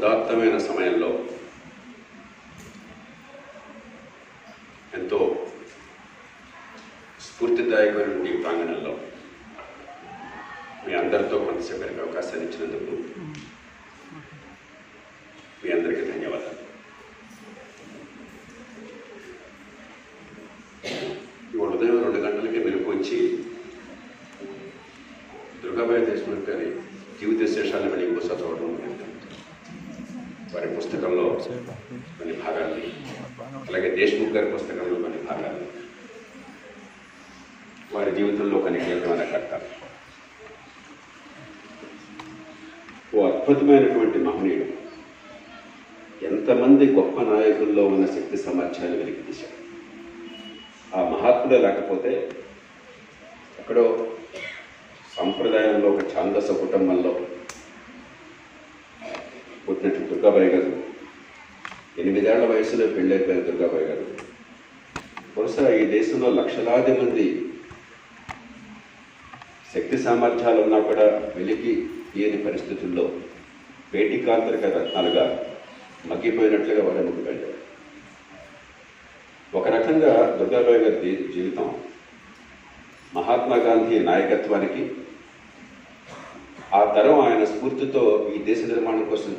ఉదాత్తమైన సమయంలో ఎంతో స్ఫూర్తిదాయకమైన ప్రాంగణంలో మీ అందరితో కొంతసేపు అవకాశాన్ని ఇచ్చినందుకు మీ అందరికీ ధన్యవాదాలు ఇవాళ ఉదయం రెండు గంటలకి మెలకు వచ్చి దుర్గాబాయి దేశముఖ్ గారి జీవిత విశేషాలను వెళ్ళి ఇంకోసారి చదవడం జరిగింది. వారి పుస్తకంలో కొన్ని భాగాల్ని అలాగే దేశ్ముఖ్ గారి పుస్తకంలో కొన్ని భాగాల్ని వారి జీవితంలో కొన్ని కీలకమైన ఘట్టాలు ఓ అద్భుతమైనటువంటి మహనీయుడు ఎంతమంది గొప్ప నాయకుల్లో ఉన్న శక్తి సామర్థ్యాలు వెలికి తీశాడు ఆ మహాత్ముడే లేకపోతే ఎక్కడో సంప్రదాయంలో ఒక ఛాందస కుటుంబంలో పుట్టినట్టు దుర్గాబాయి గారు ఎనిమిదేళ్ళ వయసులో పెళ్ళైపోయిన దుర్గాబాయి గారు బహుశా ఈ దేశంలో లక్షలాది మంది శక్తి సామర్థ్యాలు ఉన్నా కూడా వెలికి తీయని పరిస్థితుల్లో పేటికాంతరిక రత్నాలుగా మగ్గిపోయినట్లుగా వారి ముందుకు వెళ్ళారు? ఒక రకంగా దుర్గాబాయి గారి జీవితం మహాత్మా గాంధీ నాయకత్వానికి ఆ తరం ఆయన స్ఫూర్తితో ఈ దేశ నిర్మాణం కోసం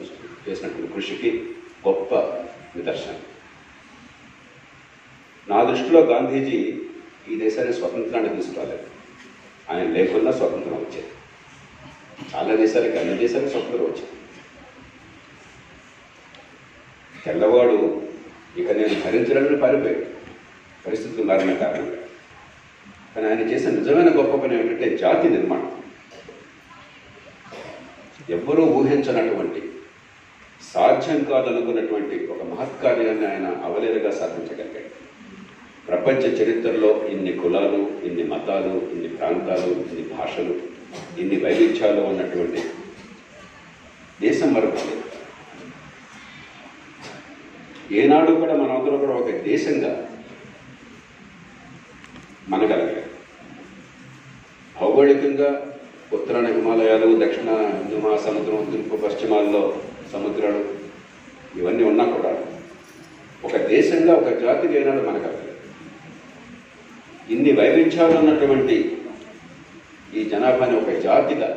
చేసినటువంటి కృషికి గొప్ప నిదర్శనం. నా దృష్టిలో గాంధీజీ ఈ దేశాన్ని స్వతంత్రాన్ని తీసుకురాలేదు. ఆయన లేకుండా స్వతంత్రం వచ్చేది. చాలా దేశాలకి అన్ని దేశాలకు స్వతంత్రం వచ్చింది తెల్లవాడు ఇక నేను భరించడానికి పారిపోయాడు. పరిస్థితులు మారిన కారణంగా కానీ ఆయన చేసిన నిజమైన గొప్ప పని ఏమిటంటే జాతి నిర్మాణం. ఎవ్వరూ ఊహించనటువంటి సాధ్యం కాదనుకున్నటువంటి ఒక మహత్కార్యాన్ని ఆయన అవలేరుగా సాధించగలిగాడు. ప్రపంచ చరిత్రలో ఇన్ని కులాలు ఇన్ని మతాలు ఇన్ని ప్రాంతాలు ఇన్ని భాషలు ఇన్ని వైవిధ్యాలు ఉన్నటువంటి దేశం మరొకటి. ఏనాడు కూడా మనందరూ కూడా ఒక దేశంగా మనగలిగారు. భౌగోళికంగా ఉత్తరాన హిమాలయాలు దక్షిణ హిందూ మహాసముద్రం తూర్పు పశ్చిమాల్లో సముద్రాలు ఇవన్నీ ఉన్నా కూడా ఒక దేశంగా ఒక జాతికి ఏనాడు మనగలిగారు. ఇన్ని వైవిధ్యాలు ఉన్నటువంటి ఈ జనాభాని ఒక జాతిగా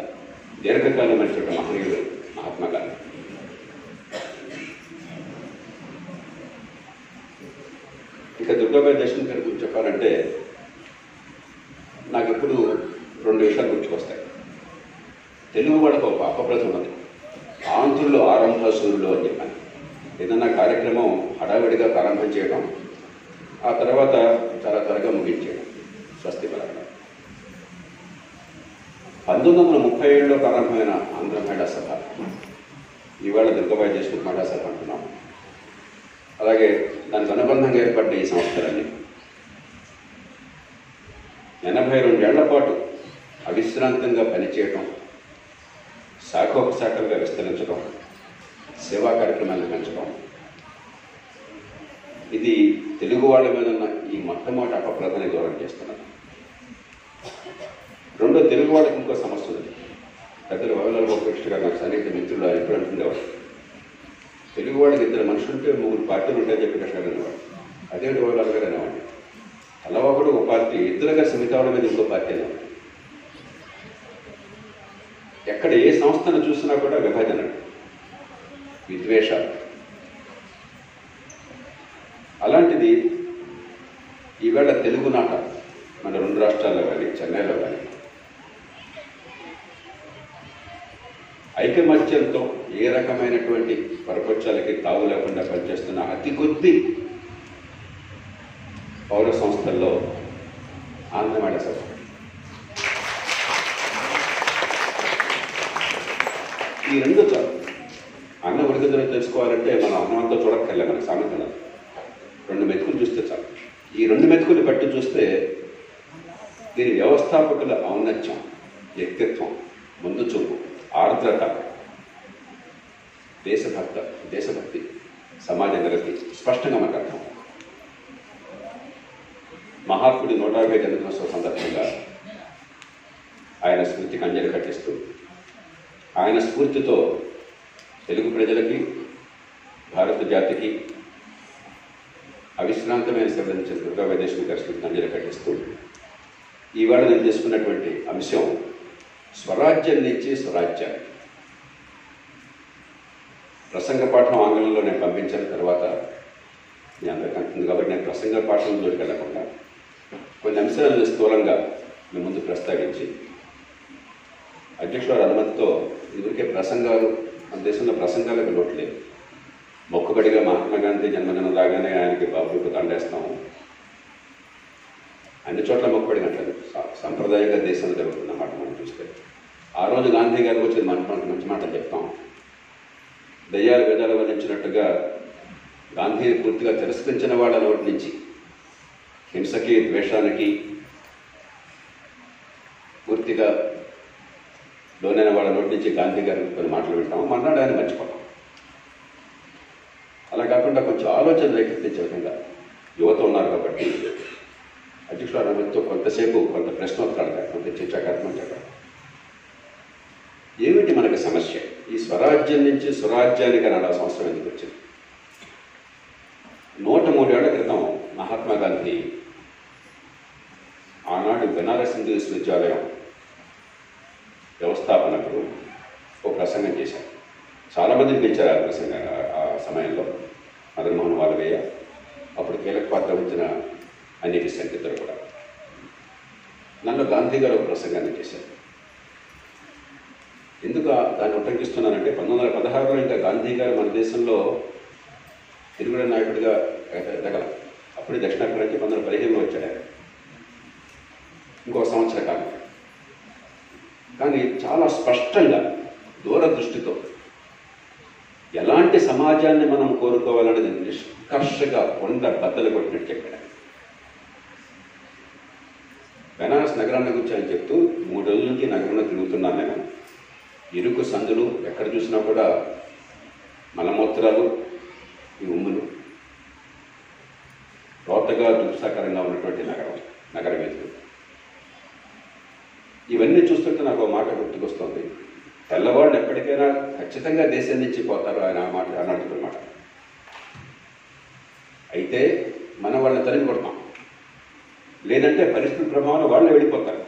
దీర్ఘకాలమైనటువంటి మహనీయుడు మహాత్మా గాంధీ. ఇక దుర్గాబాయి దర్శనం గారి గురించి చెప్పాలంటే నాకు ఎప్పుడు రెండు విషయాలు గుర్తుకొస్తాయి. తెలుగు వాళ్ళకు ఒక అపప్రథం ఉన్నది. ఆంధ్రులు ఆరంభ సూర్యులు అని చెప్పాను ఏదన్నా కార్యక్రమం హడావిడిగా ప్రారంభం చేయడం ఆ తర్వాత పంతొమ్మిది వందల ముప్పై ఏడులో ప్రారంభమైన ఆంధ్ర మహిళా సభ ఈవేళ దుర్గాబాయి దేశ్ముఖ్ మహిళా సభ అంటున్నాం. అలాగే దానికి అనుబంధంగా ఏర్పడిన ఈ సంస్థలన్నీ. ఎనభై రెండేళ్ళ పాటు అవిశ్రాంతంగా పనిచేయటం శాఖోపశాఖలుగా విస్తరించడం సేవా కార్యక్రమాలను పెంచడం ఇది తెలుగు వాళ్ళ మీద ఉన్న ఈ మొట్టమొదటి అపప్రదని దూరం చేస్తున్నది. రెండో తెలుగు వాళ్ళకి ఇంకో సమస్య ఉంది. పెద్దలు వరలాల గోపకృష్ణ గారు నాకు సన్నిహిత మిత్రులు ఎప్పుడు అంటుండేవాడు తెలుగు వాళ్ళకి ఇద్దరు మనుషులు ఉంటే మూడు పార్టీలు ఉంటాయని చెప్పి కృష్ణ గారు అనేవాడు అదే వరలాల గారు అనేవాడిని అలా ఒకడు ఒక పార్టీ ఇద్దరుగా సమితావడం మీద ఇంకో పార్టీ అనేవాడు ఎక్కడ ఏ సంస్థను చూసినా కూడా విభజన విద్వేషాలు. అలాంటిది ఈవేళ తెలుగు నాట మన రెండు రాష్ట్రాల్లో కానీ చెన్నైలో కానీ ఐకమత్యంతో ఏ రకమైనటువంటి పరపక్షాలకి తావు లేకుండా పనిచేస్తున్న అతి కొద్ది పౌర సంస్థల్లో ఆంధ్రమేళ సభ ఈ రెండు చాలు అన్న ఉడికిందని తెలుసుకోవాలంటే మనం అన్నంతా చూడక్కర్లే మనకు సామెత ఉన్నది. రెండు మెతుకులు చూస్తే చాలు ఈ రెండు మెతుకులు బట్టి చూస్తే దీని వ్యవస్థాపకుల ఔన్నత్యం వ్యక్తిత్వం ముందు చూపు ఆర్ద్రత దేశభక్త దేశభక్తి సమాజ నిరతి స్పష్టంగా మనకు అర్థం మహాత్ముడి నూట యాభై జన్మదినోత్సవ సందర్భంగా ఆయన స్మృతికి అంజలి కట్టిస్తూ ఆయన స్ఫూర్తితో తెలుగు ప్రజలకి భారత జాతికి అవిశ్రాంతమైన సేవలందించిన దుర్గా వైదేశ్వరి గారి శ్రద్ధాంజలి ఘటిస్తూ ఈవేళ ఉన్నటువంటి అంశం. స్వరాజ్యం నుంచి స్వరాజ్యాన్ని ప్రసంగ పాఠం ఆంగ్లంలో నేను పంపించిన తర్వాత మీ అందరికీ అంటుంది కాబట్టి నేను ప్రసంగ పాఠం వెళ్ళకుండా కొన్ని అంశాలను స్థూలంగా మీ ముందు ప్రస్తావించి అధ్యక్షుడు అనుమతితో ఇదివరకే ప్రసంగాలు మన దేశంలో ప్రసంగాలకు లోటు లేదు. మొక్కుబడిగా మహాత్మా గాంధీ జన్మదినం రాగానే ఆయనకి బాబుకు దండేస్తాము అన్ని చోట్ల మొక్కుబడి సంప్రదాయంగా దేశంలో జరుగుతున్న మాట మనం చూస్తే. ఆ రోజు గాంధీ గారికి వచ్చి మనకు మనకు మంచి మాటలు చెప్తాం. దయ్యాలు వేదాలు వర్ణించినట్టుగా గాంధీని పూర్తిగా తిరస్కరించిన వాళ్ళ నోటి నుంచి హింసకి ద్వేషానికి పూర్తిగా లోనైన వాళ్ళ నోటి నుంచి గాంధీ గారికి కొన్ని మాటలు వింటాము మన్నాడు ఆయన మర్చిపోతాం. అలా కాకుండా కొంచెం ఆలోచన రేకెత్తించే విధంగా యువత ఉన్నారు కాబట్టి అధ్యక్షుడు అనుమతితో కొంతసేపు కొంత ప్రశ్నోత్తరాలు కొంత చర్చాకాత్మక ఏమిటి మనకి సమస్య? ఈ స్వరాజ్యం నుంచి స్వరాజ్యానికి నలభై సంవత్సరం ఎందుకు వచ్చింది? నూట మూడేళ్ళ క్రితం మహాత్మా గాంధీ ఆనాడు బెనారస్ హిందూ విశ్వవిద్యాలయం వ్యవస్థాపనకు ఒక ప్రసంగం చేశారు. చాలామంది పిలిచారు ఆ ప్రసంగ ఆ సమయంలో. మదన్మోహన్ వాలవయ్య అప్పుడు కీలక పాత్ర వచ్చిన అని అన్నిటి ఇద్దరు కూడా. నన్ను గాంధీ గారు ఒక ప్రసంగాన్ని చేశారు. ఎందుకు దాన్ని ఉటంకిస్తున్నానంటే పంతొమ్మిది వందల పదహారులో ఇంకా గాంధీ గారు మన దేశంలో తిరుగుడ నాయకుడిగా ఎదగల అప్పుడే దక్షిణాఫ్రికాకి పంతొమ్మిది వందల పదిహేనులో వచ్చాడు ఇంకో సంవత్సర కాలం. కానీ చాలా స్పష్టంగా దూరదృష్టితో ఎలాంటి సమాజాన్ని మనం కోరుకోవాలనేది నిష్కర్షగా కొండ బద్దలు కొట్టినట్టు చెప్పాడు బెనారస్ చెప్తూ మూడు రోజుల నుంచి నగరంలో తిరుగుతున్నాను నేను. ఇరుకు సందులు ఎక్కడ చూసినా కూడా మలమూత్రాలు ఈ ఉమ్ములు. రోతగా దుఃఖకరంగా ఉన్నటువంటి నగరం నగరం వీధులు ఇవన్నీ చూస్తుంటే నాకు ఒక మాట గుర్తుకొస్తుంది. తెల్లవాళ్ళు ఎప్పటికైనా ఖచ్చితంగా దేశం నుంచి పోతారు ఆయన ఆ మాట అన్నట్టు అయితే మనం వాళ్ళని తరిమి కొడతాం. లేదంటే పరిస్థితి ప్రభావంలో వాళ్ళు వెళ్ళిపోతారు.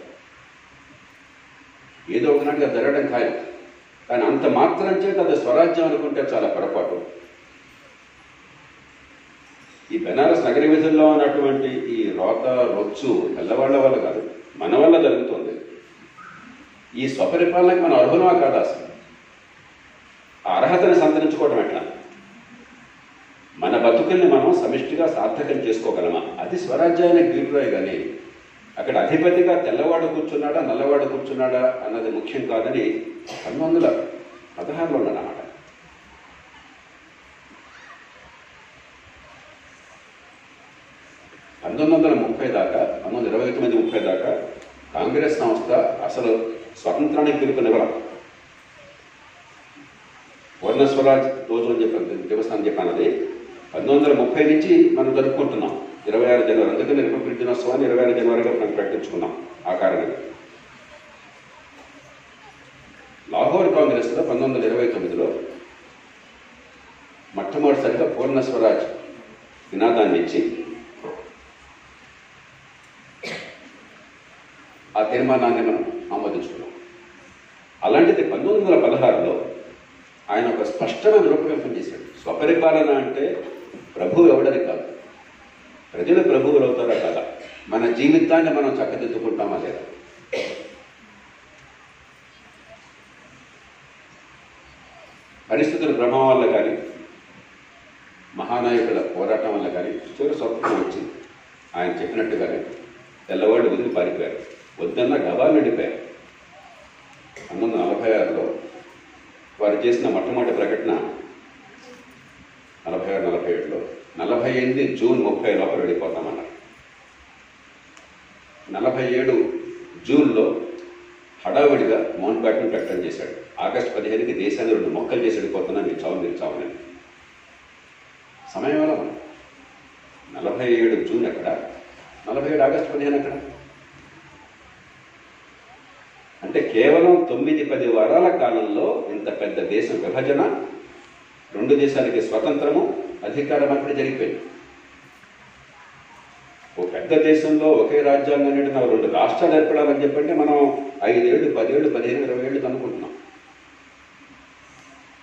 ఏదో ఒకనాటిగా జరగడం ఖాయం. కానీ అంత మాత్రం చేత అది స్వరాజ్యం అనుకుంటే చాలా పొరపాటు. ఈ బెనారస్ నగర విధుల్లో ఉన్నటువంటి ఈ రోత రొచ్చు తెల్లవాళ్ళ వల్ల కాదు మన వల్ల జరుగుతుంది. ఈ స్వపరిపాలనకు మనం అర్హులమా కాదా అసలు? అర్హతను అర్హతని సంతరించుకోవడం ఎట్లా? మన బతుకుల్ని మనం సమిష్టిగా సార్థకం చేసుకోగలమా? అది స్వరాజ్యానికి గీరురాయి కానీ అక్కడ అధిపతిగా తెల్లవాడు కూర్చున్నాడా నల్లవాడు కూర్చున్నాడా అన్నది ముఖ్యం కాదని పంతొమ్మిది వందల పదహారులో ఉన్నమాట పంతొమ్మిది వందల ముప్పై దాకా పంతొమ్మిది వందల ఇరవై తొమ్మిది ముప్పై దాకా కాంగ్రెస్ సంస్థ అసలు స్వతంత్రానికి పిలుపునివ్వడం వర్ణ స్వరాజ్ రోజు అని చెప్పాను దివసం అని చెప్పాను అది పంతొమ్మిది వందల ముప్పై నుంచి మనం జరుపుకుంటున్నాం. ఇరవై ఆరు జనవరి అందుకని రిపబ్లిక్ దినోత్సవాన్ని ఇరవై ఆరు జనవరిగా మనం ప్రకటించుకున్నాం ఆ కారణంగా లాహోర్ కాంగ్రెస్లో పంతొమ్మిది వందల ఇరవై తొమ్మిదిలో మొట్టమొదటిసారిగా పూర్ణ స్వరాజ్ నినాదాన్ని ఇచ్చి ఆ తీర్మానాన్ని మనం ఆమోదించుకున్నాం. అలాంటిది పంతొమ్మిది వందల పదహారులో ఆయన ఒక స్పష్టమైన రూపకల్పన చేశాడు. స్వపరిపాలన అంటే ప్రభువు ఎవడని కాదు. ప్రజలు ప్రభువులు అవుతారా కదా? మన జీవితాన్ని మనం చక్కదిద్దుకుంటామా లేదా? పరిస్థితుల ప్రభావం వల్ల కానీ మహానాయకుల పోరాటం వల్ల కానీ చివరి స్వప్నం వచ్చింది. ఆయన చెప్పినట్టుగానే తెల్లవాళ్ళు వదిలి పారిపోయారు. వద్దన్న గబాలు నడిపారు పంతొమ్మిది వందల నలభై ఆరులో వారు చేసిన మొట్టమొదటి ప్రకటన నలభై ఆరు నలభై ఏడులో నలభై ఎనిమిది జూన్ ముప్పై లోపల వెళ్ళిపోతామన్నారు. నలభై ఏడు జూన్లో హడావిడిగా మౌంట్ బ్యాటన్ ప్రకటన చేశాడు. ఆగస్టు పదిహేనుకి దేశాన్ని రెండు మొక్కలు చేసి వెళ్ళిపోతున్నా మీరు చావు మీరు చావునని సమయం ఎలా నలభై ఏడు జూన్ ఎక్కడ? నలభై ఏడు ఆగస్టు పదిహేను ఎక్కడ? అంటే కేవలం తొమ్మిది పది వారాల కాలంలో ఇంత పెద్ద దేశ విభజన రెండు దేశాలకి స్వతంత్రము అధికారం అక్కడ జరిగిపోయింది. ఒక పెద్ద దేశంలో ఒకే రాజ్యాంగం నడిన రెండు రాష్ట్రాలు ఏర్పడాలని చెప్పంటే మనం ఐదేళ్ళు పదేళ్ళు పదిహేను ఇరవై ఏళ్ళు అనుకుంటున్నాం.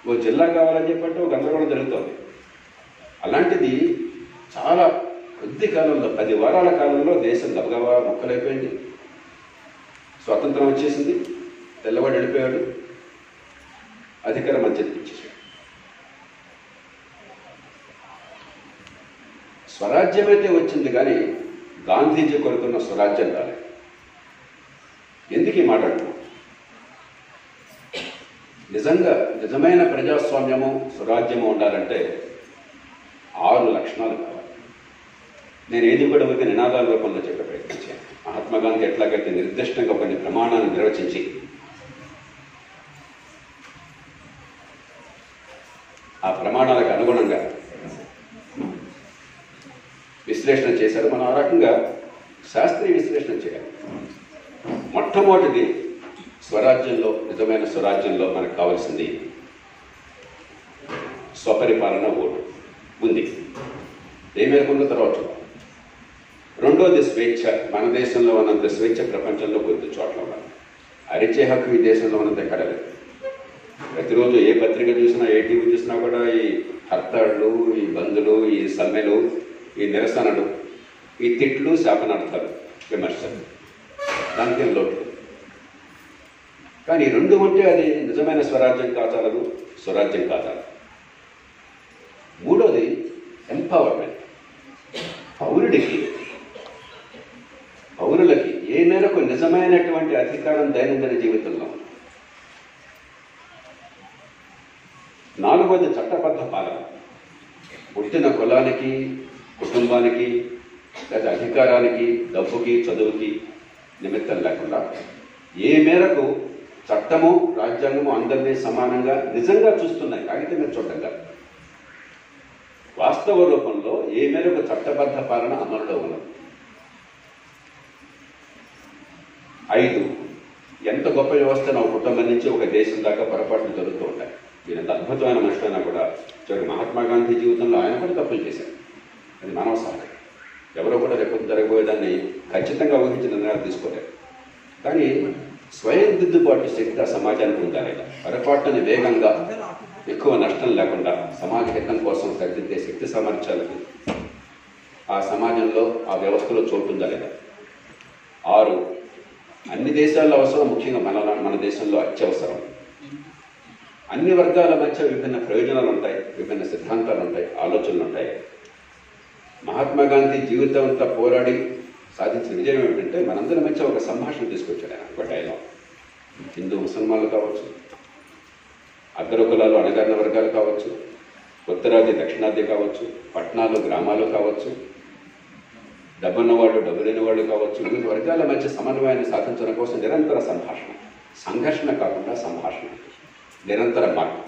ఓ జిల్లా కావాలని చెప్పంటే ఒక గందరగోళం జరుగుతుంది. అలాంటిది చాలా కొద్ది కాలంలో పది వారాల కాలంలో దేశం గబగబా మొక్కలైపోయింది. స్వాతంత్రం వచ్చేసింది తెల్లవాడు వెళ్ళిపోయాడు అధికారం మధ్య స్వరాజ్యం అయితే వచ్చింది కానీ గాంధీజీ కొడుకున్న స్వరాజ్యం రాలేదు ఎందుకు ఈ మాట నిజంగా నిజమైన ప్రజాస్వామ్యము స్వరాజ్యము ఉండాలంటే ఆరు లక్షణాలు కావాలి. నేను ఏది కూడా ఒక నినాదాల రూపంలో చెప్పే ప్రయత్నించాను మహాత్మా గాంధీ ఎట్లాగైతే నిర్దిష్టంగా కొన్ని ప్రమాణాలను నిర్వచించి విశ్లేషణ చేశారు. మనం ఆ రకంగా శాస్త్రీయ విశ్లేషణ చేయాలి. మొట్టమొదటిది స్వరాజ్యంలో నిజమైన స్వరాజ్యంలో మనకు కావాల్సింది స్వపరిపాలన ఓటు. ఉంది. ఏ మేరకు ఉందో తర్వాత రెండోది స్వేచ్ఛ. మన దేశంలో ఉన్నంత స్వేచ్ఛ ప్రపంచంలో కొద్ది చోట్ల ఉండాలి. అరిచే హక్కు ఈ దేశంలో ఉన్నంత కడలేదు ప్రతిరోజు ఏ పత్రిక చూసినా ఏ టీవీ చూసినా కూడా ఈ హర్తాళ్ళు ఈ బంధులు ఈ సమ్మెలు ఈ నిరసనలు ఈ తిట్లు శాపనార్థాలు విమర్శలు. దానికి లోటు. కానీ ఈ రెండు ఉంటే అది నిజమైన స్వరాజ్యం కాచాలదు స్వరాజ్యం కాచాలి. మూడోది ఎంపవర్మెంట్ పౌరుడికి పౌరులకి ఏ మేరకు నిజమైనటువంటి అధికారం దైనందిన జీవితంలో? నాలుగోది చట్టబద్ధ పాలన. పుట్టిన కులానికి కుటుంబానికి లేదా అధికారానికి డబ్బుకి చదువుకి నిమిత్తం లేకుండా ఏ మేరకు చట్టము రాజ్యాంగము అందరినీ సమానంగా నిజంగా చూస్తున్నాయి కాగితం మీద చూడంగా వాస్తవ రూపంలో ఏ మేరకు చట్టబద్ధ పాలన అమలులో ఉన్నది? ఐదు ఎంత గొప్ప వ్యవస్థ ఒక కుటుంబం నుంచి ఒక దేశం దాకా పొరపాట్లు జరుగుతూ ఉంటాయి. దీని అద్భుతమైన మనుషులైనా కూడా చూడండి మహాత్మా గాంధీ జీవితంలో ఆయన కూడా తప్పులు చేశారు. అది మానవ సహజం ఎవరో కూడా రేపు జరగబోయేదాన్ని ఖచ్చితంగా ఊహించిన నిర్ణయాలు తీసుకోలేరు కానీ స్వయం దిద్దుబాటు శక్తి ఆ సమాజానికి ఉండాలి. పొరపాటుని వేగంగా ఎక్కువ నష్టం లేకుండా సమాజ హితం కోసం సరిదిద్దే శక్తి సామర్థ్యాలకి ఆ సమాజంలో ఆ వ్యవస్థలో చోటు ఉందా లేదా? ఆరు అన్ని దేశాల్లో అవసరం ముఖ్యంగా మన మన దేశంలో అత్యవసరం. అన్ని వర్గాల మధ్య విభిన్న ప్రయోజనాలు ఉంటాయి విభిన్న సిద్ధాంతాలు ఉంటాయి ఆలోచనలు ఉంటాయి మహాత్మా గాంధీ జీవితం అంతా పోరాడి సాధించిన విజయం ఏమిటంటే మనందరి మధ్య ఒక సంభాషణ తీసుకొచ్చాడు ఆయన ఒక డైలాగ్ హిందూ ముసల్మాన్లు కావచ్చు అగ్ర కులాలు అణగారిన వర్గాలు కావచ్చు ఉత్తరాది దక్షిణాది కావచ్చు పట్టణాలు గ్రామాలు కావచ్చు డబ్బున్న వాళ్ళు డబ్బు లేని వాళ్ళు కావచ్చు వివిధ వర్గాల మధ్య సమన్వయాన్ని సాధించడం కోసం నిరంతర సంభాషణ. సంఘర్షణ కాకుండా సంభాషణ. నిరంతర మార్గం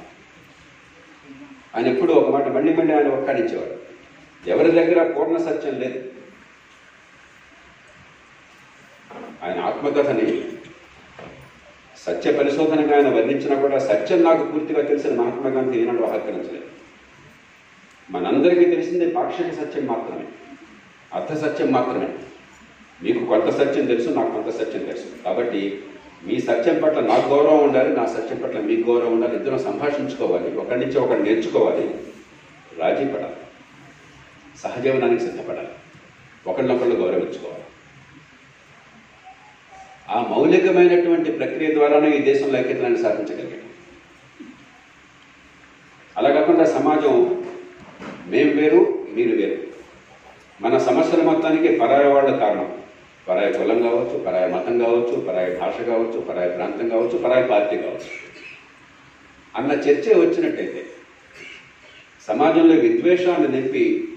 ఆయన ఎప్పుడూ ఒక మాట మళ్ళీ మళ్ళీ ఆయన ఒక్కడించేవాడు ఎవరి దగ్గర పూర్ణ సత్యం లేదు? ఆయన ఆత్మకథని సత్య పరిశోధనగా ఆయన వర్ణించినా కూడా సత్యం నాకు పూర్తిగా తెలిసిన మహాత్మా గాంధీ ఏనాడు ఆహ్వానించలేదు. మనందరికీ తెలిసింది పాక్షిక సత్యం మాత్రమే అర్థ సత్యం మాత్రమే. మీకు కొంత సత్యం తెలుసు నాకు కొంత సత్యం తెలుసు. కాబట్టి మీ సత్యం పట్ల నాకు గౌరవం ఉండాలి నా సత్యం పట్ల మీకు గౌరవం ఉండాలి. ఇద్దరం సంభాషించుకోవాలి ఒకరి నుంచి ఒకరు నేర్చుకోవాలి. రాజీ పడాలి. సహజీవనానికి సిద్ధపడాలి. ఒకళ్ళొకళ్ళు గౌరవించుకోవాలి. ఆ మౌలికమైనటువంటి ప్రక్రియ ద్వారానే ఈ దేశంలో ఐక్యతలను సాధించగలిగాం. అలా కాకుండా సమాజం మేము వేరు మీరు వేరు. మన సమస్యల మొత్తానికి పరాయ వాళ్ళు కారణం. పరాయ కులం కావచ్చు పరాయ మతం కావచ్చు పరాయ భాష కావచ్చు పరాయ ప్రాంతం కావచ్చు పరాయ పార్టీ కావచ్చు. అన్న చర్చ వచ్చినట్టయితే సమాజంలో విద్వేషాన్ని నింపి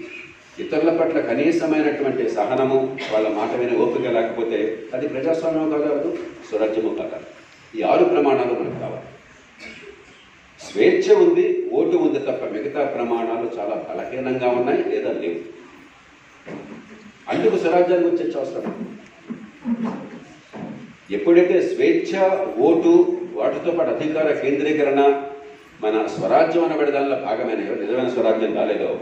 ఇతరుల పట్ల కనీసమైనటువంటి సహనము వాళ్ళ మాట మీద ఓపిక లేకపోతే అది ప్రజాస్వామ్యం కాదు స్వరాజ్యము కాదు ఈ ఆరు ప్రమాణాలు మనకు కావాలి. స్వేచ్ఛ ఉంది ఓటు ఉంది తప్ప మిగతా ప్రమాణాలు చాలా బలహీనంగా ఉన్నాయి లేదా లేవు. అందుకు స్వరాజ్యాన్ని గురించి అవసరం. ఎప్పుడైతే స్వేచ్ఛ ఓటు వాటితో పాటు అధికార కేంద్రీకరణ మన స్వరాజ్యం అనబడే దానిలో భాగమైన నిజమైన స్వరాజ్యం కాలేదో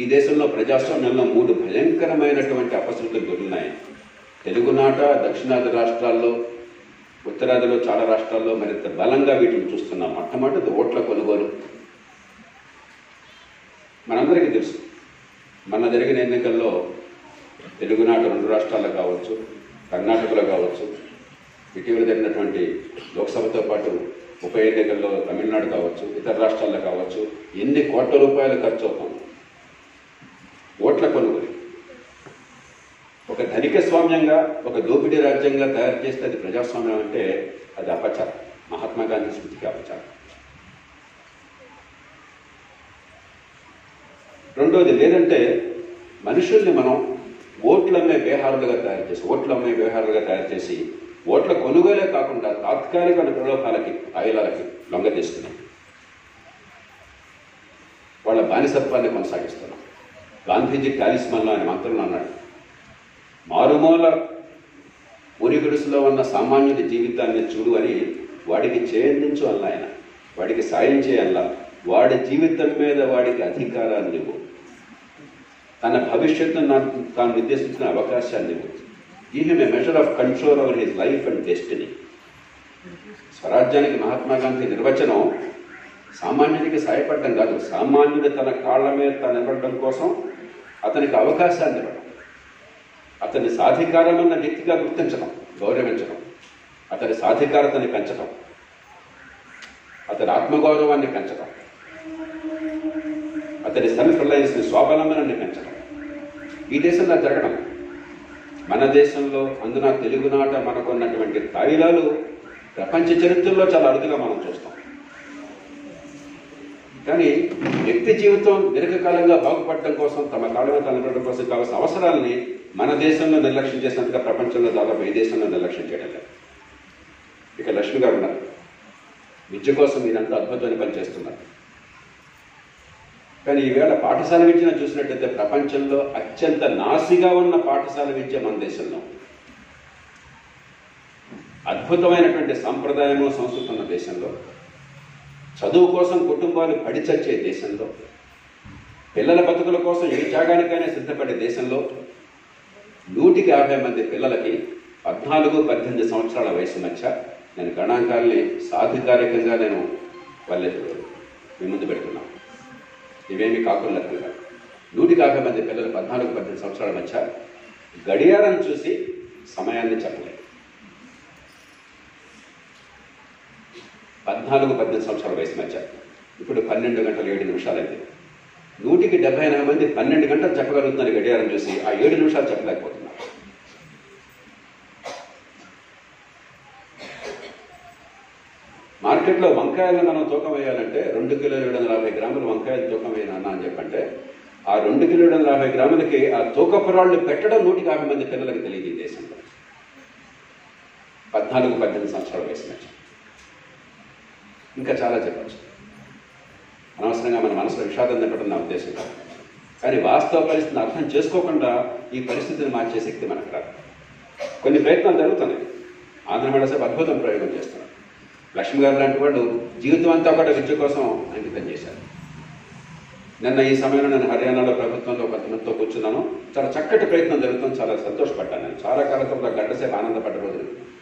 ఈ దేశంలో ప్రజాస్వామ్యంలో మూడు భయంకరమైనటువంటి అపశృతులు దొరుకున్నాయి. తెలుగునాట దక్షిణాది రాష్ట్రాల్లో ఉత్తరాదిలో చాలా రాష్ట్రాల్లో మరింత బలంగా వీటిని చూస్తున్నాం. మొట్టమొదటి ఓట్ల కొనుగోలు. మనందరికీ తెలుసు. మన జరిగిన ఎన్నికల్లో తెలుగునాట రెండు రాష్ట్రాల్లో కావచ్చు కర్ణాటకలో కావచ్చు ఇటీవల జరిగినటువంటి లోక్సభతో పాటు ఉప ఎన్నికల్లో తమిళనాడు కావచ్చు ఇతర రాష్ట్రాల్లో కావచ్చు ఎన్ని కోట్ల రూపాయలు ఖర్చు అవుతుంది ఓట్ల కొనుగోలు ఒక ధనిక స్వామ్యంగా ఒక దోపిడీ రాజ్యంగా తయారు చేస్తే అది ప్రజాస్వామ్యం అంటే అది అపచారం. మహాత్మా గాంధీ స్మృతికి అపచారం. రెండోది లేదంటే మనుషుల్ని మనం ఓట్లమ్మే వ్యవహారాలుగా తయారు చేసి ఓట్లమ్మే వ్యవహారాలుగా తయారు చేసి ఓట్ల కొనుగోలే కాకుండా తాత్కాలిక ప్రలోభాలకి ఆయులాలకి లొంగదీస్తున్నాం వాళ్ళ బానిసత్వాన్ని కొనసాగిస్తున్నాం. గాంధీజీ టాలిస్మన్లో ఆయన మంత్రులు అన్నాడు మారుమూల ఊరిగుడుసులో ఉన్న సామాన్యుడి జీవితాన్ని చూడు అని వాడికి చేయందించు అల్ల ఆయన. వాడికి సాయం చేయాల వాడి జీవితం మీద వాడికి అధికారాన్ని ఇవ్వు. తన భవిష్యత్తును నాకు తాను నిర్దేశించిన అవకాశాన్ని ఇవ్వు. Give him a measure of control over his life and destiny స్వరాజ్యానికి Mahatma Gandhi నిర్వచనం సామాన్యుడికి సాయపడడం కాదు. సామాన్యుడు తన కాళ్ళ మీద తను ఇవ్వడం కోసం అతనికి అవకాశాన్ని ఇవ్వడం. అతని సాధికారమన్న వ్యక్తిగా గుర్తించడం గౌరవించడం అతని సాధికారతని పెంచడం అతని ఆత్మగౌరవాన్ని పెంచడం అతని సెల్ఫ్ రిలయన్స్ని స్వావలంబనాన్ని పెంచడం ఈ దేశంలో జరగడం మన దేశంలో అందున తెలుగునాట మనకున్నటువంటి తాయిలాలు ప్రపంచ చరిత్రలో చాలా అరుదుగా మనం చూస్తాం. కానీ వ్యక్తి జీవితం దీర్ఘకాలంగా బాగుపడటం కోసం తమ కాలంలో మీద కోసం కావాల్సిన అవసరాలని మన దేశంలో నిర్లక్ష్యం చేసినట్టుగా ప్రపంచంలో దాదాపు ఏ దేశంలో నిర్లక్ష్యం చేయడం లేదు. ఇక లక్ష్మి గారు ఉన్నారు. విద్య కోసం మీరంతా అద్భుతమైన పని చేస్తున్నారు కానీ ఈవేళ పాఠశాల విద్యను చూసినట్టయితే ప్రపంచంలో అత్యంత నాసిగా ఉన్న పాఠశాల విద్య మన దేశంలో. అద్భుతమైనటువంటి సాంప్రదాయము సంస్కృతి ఉన్న దేశంలో చదువు కోసం కుటుంబాలు పడిచచ్చే దేశంలో పిల్లల బతుకుల కోసం ఏ త్యాగానికైనా సిద్ధపడే దేశంలో నూటికి యాభై మంది పిల్లలకి పద్నాలుగు పద్దెనిమిది సంవత్సరాల వయసు మధ్య నేను గణాంకాల్ని సాధికారికంగా నేను వాళ్ళ మీ ముందు పెడుతున్నాను. ఇవేమి కాకుండా లెక్కలుగా నూటికి యాభై మంది పిల్లలు పద్నాలుగు పద్దెనిమిది సంవత్సరాల మధ్య గడియారం చూసి సమయాన్ని చెప్పలేదు పద్నాలుగు పద్దెనిమిది సంవత్సరాల వయసు మధ్య. ఇప్పుడు పన్నెండు గంటలు ఏడు నిమిషాలైంది. నూటికి డెబ్బై నాలుగు మంది పన్నెండు గంటలు చెప్పగలుగుతున్నారు గడియారం చూసి. ఆ ఏడు నిమిషాలు చెప్పలేకపోతున్నారు. మార్కెట్లో వంకాయలు మనం తూకం వేయాలంటే రెండు కిలో ఏడు వందల యాభై గ్రాములు వంకాయలు తూకం వేయనన్నా అని చెప్పంటే ఆ రెండు కిలో ఏడు వందల యాభై గ్రాములకి ఆ తూకపురాళ్ళు పెట్టడం నూటికి యాభై మంది పిల్లలకు తెలియదు ఈ దేశంలో. పద్నాలుగు పద్దెనిమిది సంవత్సరాల వయసు మధ్య. ఇంకా చాలా చెప్పచ్చు. అనవసరంగా మన మనసులో విషాదం నింపడం నా ఉద్దేశం కాదు. కానీ వాస్తవ పరిస్థితిని అర్థం చేసుకోకుండా ఈ పరిస్థితిని మార్చే శక్తి మనకు రాదు. కొన్ని ప్రయత్నాలు జరుగుతున్నాయి. ఆంధ్ర మెడసేపు అద్భుతం ప్రయోగం చేస్తున్నారు. లక్ష్మి గారు లాంటి వాళ్ళు జీవితం అంతా కూడా విద్య కోసం అంకితం చేశారు. నిన్న ఈ సమయంలో నేను హర్యానాలో ప్రభుత్వంలో కొంతమందితో కూర్చున్నాను. చాలా చక్కటి ప్రయత్నం జరుగుతుంది చాలా సంతోషపడ్డాను నేను. చాలా కాలం తర్వాత గంటసేపు ఆనందపడ్డ రోజులు.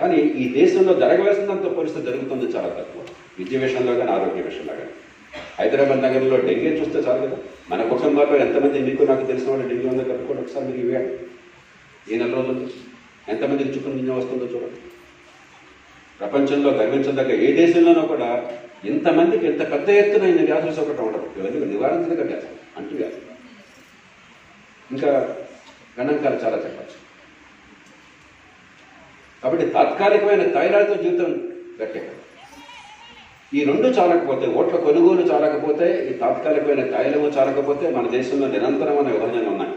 కానీ ఈ దేశంలో జరగవలసినంత పరిస్థితి జరుగుతుంది చాలా తక్కువ. విద్య విషయంలో కానీ ఆరోగ్య విషయంలో కానీ. హైదరాబాద్ నగరంలో డెంగ్యూ చూస్తే చాలు కదా. మన కుటుంబాల్లో ఎంతమంది మీకు నాకు తెలిసిన వాళ్ళు డెంగ్యూ ఉందో కనుక్కోండి ఒకసారి మీరు ఇవ్వండి. ఈ నెల రోజులు ఎంతమందికి చుక్కను గింజ వస్తుందో చూడండి. ప్రపంచంలో గర్వించదగ్గ ఏ దేశంలోనూ కూడా ఇంతమందికి ఇంత పెద్ద ఎత్తున ఇన్ని వ్యాధులు సోకటం ఉండదు. ఇవన్నీ నివారించదగ్గ వ్యాధులు అంటు వ్యాధులు ఇంకా గణాంకాలు చాలా చెప్పచ్చు. కాబట్టి తాత్కాలికమైన తైలాలతో జీవితం గట్టే. ఈ రెండు చాలకపోతే ఓట్ల కొనుగోలు చాలకపోతే ఈ తాత్కాలికమైన తైలము చాలకపోతే మన దేశంలో నిరంతరమైన విభజనలు ఉన్నాయి.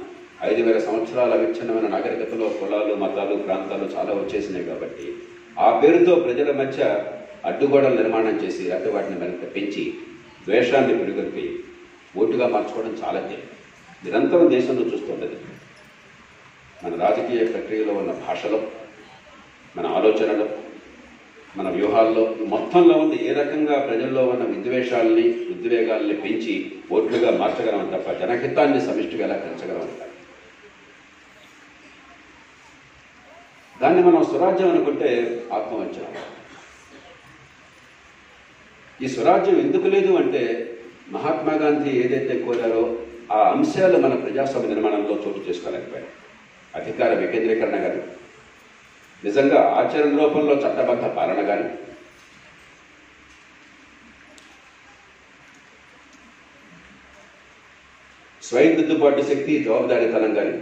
ఐదు వేల సంవత్సరాల విచ్ఛిన్నమైన నాగరికతలో కులాలు మతాలు ప్రాంతాలు చాలా వచ్చేసినాయి కాబట్టి ఆ పేరుతో ప్రజల మధ్య అడ్డుగోడలు నిర్మాణం చేసి అటు వాటిని మరింత పెంచి ద్వేషాన్ని పురిగొల్పి ఓటుగా మార్చుకోవడం చాలా తేలిక. నిరంతరం దేశంలో చూస్తుండదు మన రాజకీయ ప్రక్రియలో ఉన్న భాషలో మన ఆలోచనలు మన వ్యూహాల్లో మొత్తంలో ఉంది. ఏ రకంగా ప్రజల్లో ఉన్న విద్వేషాలని ఉద్వేగాల్ని పెంచి ఓట్లుగా మార్చగలం తప్ప జనహితాన్ని సమిష్టిగా ఎలా పెంచగలం? దాన్ని మనం స్వరాజ్యం అనుకుంటే ఆత్మవంచన. ఈ స్వరాజ్యం ఎందుకు లేదు అంటే మహాత్మా గాంధీ ఏదైతే కోరారో ఆ అంశాలు మన ప్రజాస్వామ్య నిర్మాణంలో చోటు చేసుకోలేకపోయాయి. అధికార వికేంద్రీకరణ కానీ నిజంగా ఆచరణ రూపంలో చట్టబద్ధ పాలన కానీ? స్వయం దిద్దుబాటు శక్తి జవాబుదారీతనం కానీ?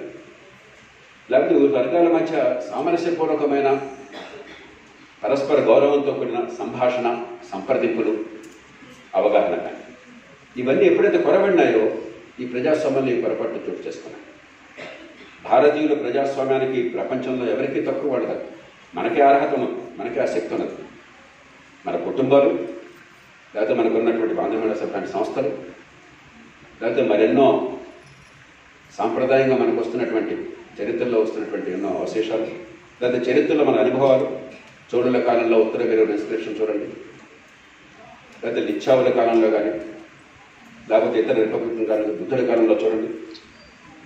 లేకపోతే ఈ వర్గాల మధ్య సామరస్యపూర్వకమైన పరస్పర గౌరవంతో కూడిన సంభాషణ సంప్రదింపులు అవగాహన కానీ? ఇవన్నీ ఎప్పుడైతే కొరబడినాయో ఈ ప్రజాస్వామ్యం కొరపట్టు పొరపాటు చోటు చేసుకున్నాయి. భారతీయులు ప్రజాస్వామ్యానికి ప్రపంచంలో ఎవరికీ తక్కువ వాడు మనకే అర్హత ఉన్నది మనకే ఆ శక్తి ఉన్నది. మన కుటుంబాలు లేకపోతే మనకున్నటువంటి ఉన్నటువంటి బాంధవ్య సంస్థలు లేకపోతే మరెన్నో సాంప్రదాయంగా మనకు వస్తున్నటువంటి చరిత్రలో వస్తున్నటువంటి ఎన్నో అవశేషాలు లేకపోతే చరిత్రలో మన అనుభవాలు చోడుల కాలంలో ఉత్తర వీరుల ఇన్స్పిరేషన్ చూడండి. లేకపోతే లిచ్చావుల కాలంలో కానీ లేకపోతే ఇతర రిపబ్లికన్ కాలంలో బుద్ధుల కాలంలో చూడండి.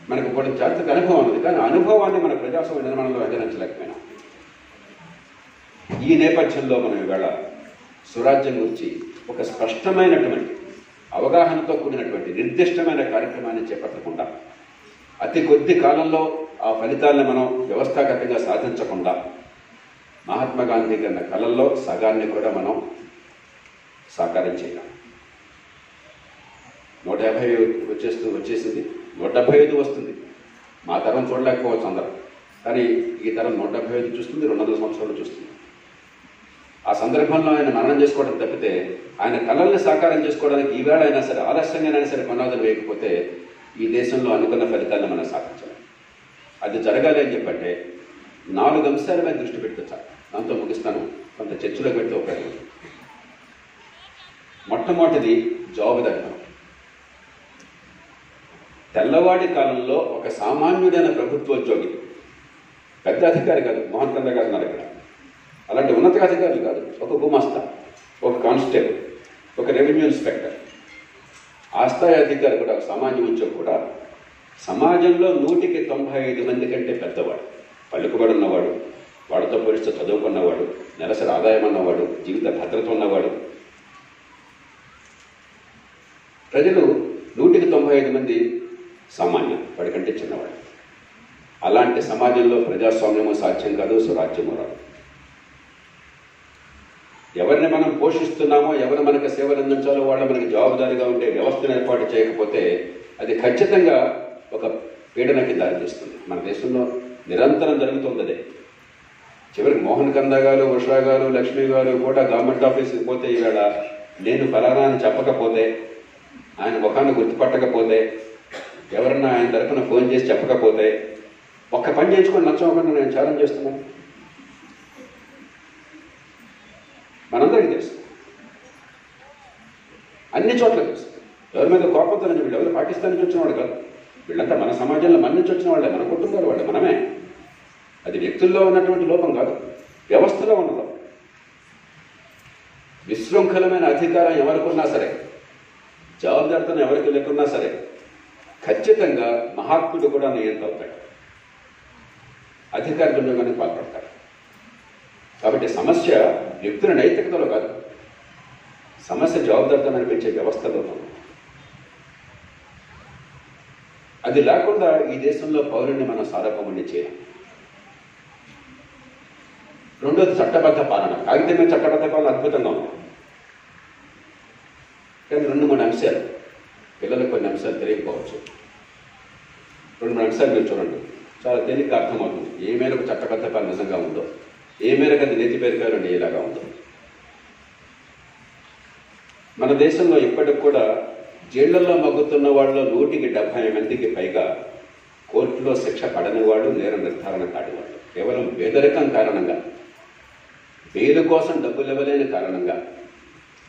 మనకు కూడా చారిత్రక అనుభవం ఉన్నది. కానీ అనుభవాన్ని మన ప్రజాస్వామ్య నిర్మాణంలో ఆచరించలేకపోయినాం ఈ నేపథ్యంలో మనం ఇవాళ స్వరాజ్యం గురించి ఒక స్పష్టమైనటువంటి అవగాహనతో కూడినటువంటి నిర్దిష్టమైన కార్యక్రమాన్ని చేపట్టకుండా అతి కొద్ది కాలంలో ఆ ఫలితాలను మనం వ్యవస్థాగతంగా సాధించకుండా మహాత్మా గాంధీ కన్న కళల్లో సగాన్ని కూడా మనం సాకారం చేయాలి. నూట యాభై వచ్చేస్తూ వచ్చేసింది. నూట డెబ్బై ఐదు వస్తుంది. మా తరం చూడలేకపోవచ్చు అందరం. కానీ ఈ తరం నూట డెబ్బై ఐదు చూస్తుంది రెండు వందల సంవత్సరాలు చూస్తుంది. ఆ సందర్భంలో ఆయన మరణం చేసుకోవడం తప్పితే ఆయన కళల్ని సాకారం చేసుకోవడానికి ఈవేళ అయినా సరే ఆలస్యంగానైనా సరే కొనాదులు వేయకపోతే ఈ దేశంలో అనుకున్న ఫలితాలను మనం సాధించాలి. అది జరగాలి అని చెప్పంటే నాలుగు అంశాల మీద దృష్టి పెడితే దాంతో ముగిస్తాను. కొంత చర్చలో పెడితే ఉపయోగం. మొట్టమొదటిది జవాబుదారితనం తెల్లవాడి కాలంలో ఒక సామాన్యుడైన ప్రభుత్వోద్యోగి పెద్ద అధికారి కాదు మోహన్ గారు ఉన్నారు ఇక్కడ. అలాంటి ఉన్నతాధికారులు కాదు ఒక గుమాస్తా ఒక కానిస్టేబుల్ ఒక రెవెన్యూ ఇన్స్పెక్టర్. ఆ స్థాయి అధికారి కూడా ఒక సామాన్య ఉద్యోగి కూడా సమాజంలో నూటికి తొంభై ఐదు మంది కంటే పెద్దవాడు. పళ్ళుకుబడి ఉన్నవాడు వాడితో పోలిస్తే చదువుకున్నవాడు నెలసరి ఆదాయం అన్నవాడు జీవిత భద్రత ఉన్నవాడు. ప్రజలు నూటికి తొంభై ఐదు మంది సామాన్యం వాడికంటే చిన్నవాడు. అలాంటి సమాజంలో ప్రజాస్వామ్యము సాధ్యం కాదు స్వరాజ్యము రాదు. ఎవరిని మనం పోషిస్తున్నామో ఎవరు మనకు సేవలు అందించాలో వాళ్ళు మనకి జవాబుదారీగా ఉండే వ్యవస్థను ఏర్పాటు చేయకపోతే అది ఖచ్చితంగా ఒక పీడనకి దారితీస్తుంది. మన దేశంలో నిరంతరం జరుగుతుంది అదే చివరికి మోహన్ కంద గారు ఉషా గారు లక్ష్మి గారు కూడా గవర్నమెంట్ ఆఫీస్కి పోతే ఈవేళ నేను ఫలానా అని చెప్పకపోతే ఆయన ముఖాన్ని గుర్తుపట్టకపోతే ఎవరన్నా ఆయన తరఫున ఫోన్ చేసి చెప్పకపోతే ఒక్క పని చేయించుకొని నచ్చకుండా నేను ఛాలెంజ్ చేస్తున్నాను. మనందరికీ తెలుసు. అన్ని చోట్ల తెలుసు. ఎవరి మీద కోపంతో వీళ్ళు ఎవరు పాకిస్తాన్ నుంచి వచ్చిన వాళ్ళు కాదు. వీళ్ళంతా మన సమాజంలో మన నుంచి వచ్చిన వాళ్ళే మన కుటుంబాలు వాళ్ళే మనమే. అది వ్యక్తుల్లో ఉన్నటువంటి లోపం కాదు వ్యవస్థలో ఉన్న లోపం. విశృంఖలమైన అధికారం ఎవరికున్నా సరే జవాబుదారితనం ఎవరికి లేకున్నా సరే ఖచ్చితంగా మహాత్ముడు కూడా నియంత అవుతాడు అధికారులు కానీ పాల్పడతాడు కాబట్టి సమస్య వ్యక్తుల నైతికతలో కాదు. సమస్య జవాబుదారితనం అనిపించే వ్యవస్థలో అది లేకుండా ఈ దేశంలో పౌరుణ్ణి మనం సారపముని చేయాలి రెండోది చట్టబద్ధ పాలన. కాగితమైన చట్టబద్ధ పాలన అద్భుతంగా ఉంది. కానీ రెండు మూడు అంశాలు. పిల్లలకు కొన్ని అంశాలు తెలియకపోవచ్చు. రెండు మూడు అంశాలు మీరు చూడండి. చాలా తేలిక అర్థమవుతుంది. ఏ మేరకు చట్టబద్ధ పాలన నిజంగా ఉందో ఏ మేరకు అది నీతి పేరుకారు ఎలాగా ఉందో. మన దేశంలో ఇప్పటికి కూడా జైళ్ళలో మగ్గుతున్న వాళ్ళలో నూటికి డెబ్బై మందికి పైగా కోర్టులో శిక్ష పడని వాడు నేర నిర్ధారణ కానివాడు కేవలం పేదరికం కారణంగా బెయిల్ కోసం డబ్బులు ఇవ్వలేని కారణంగా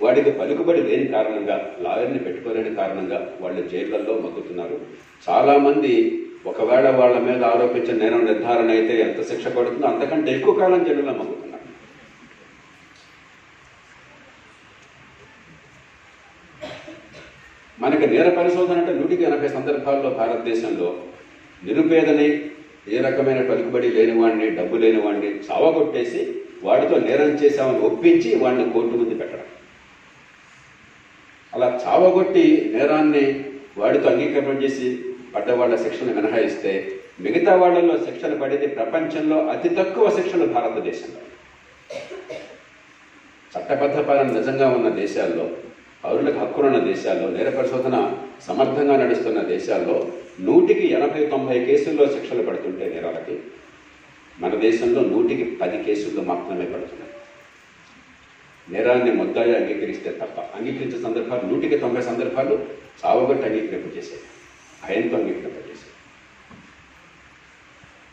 వాడికి పలుకుబడి లేని కారణంగా లాయర్ని పెట్టుకోలేని కారణంగా వాళ్ళు జైళ్ళలో మగ్గుతున్నారు చాలామంది ఒకవేళ వాళ్ళ మీద ఆరోపించిన నేరం నిర్ధారణ అయితే ఎంత శిక్ష పడుతుందో అంతకంటే ఎక్కువ కాలం జైల్లో మగ్గుతున్నారు మనకి నేర పరిశోధన అంటే నూటికి ఎనభై సందర్భాల్లో భారతదేశంలో నిరుపేదని ఏ రకమైన పలుకుబడి లేని వాడిని డబ్బు లేని వాడిని చావగొట్టేసి వాడితో నేరం చేశామని ఒప్పించి వాడిని కోర్టు ముందు పెట్టడం. అలా చావగొట్టి నేరాన్ని వాడితో అంగీకారం చేసి పడ్డవాళ్ళ శిక్షణ మినహాయిస్తే మిగతా వాళ్ళల్లో శిక్షణ పడేది ప్రపంచంలో అతి తక్కువ శిక్షలు భారతదేశంలో చట్టబద్ధ పాలన నిజంగా ఉన్న దేశాల్లో పౌరులకు హక్కులున్న దేశాల్లో నేర పరిశోధన సమర్థంగా నడుస్తున్న దేశాల్లో నూటికి ఎనభై తొంభై కేసుల్లో శిక్షలు పడుతుంటే నేరాలకి. మన దేశంలో నూటికి పది కేసుల్లో మాత్రమే పడుతున్నాయి. నేరాన్ని ముద్దాయి అంగీకరిస్తే తప్ప. అంగీకరించే సందర్భాలు నూటికి తొంభై సందర్భాలు చావగొట్టి అంగీకరింప చేసేది భయంతో అంగీకరింప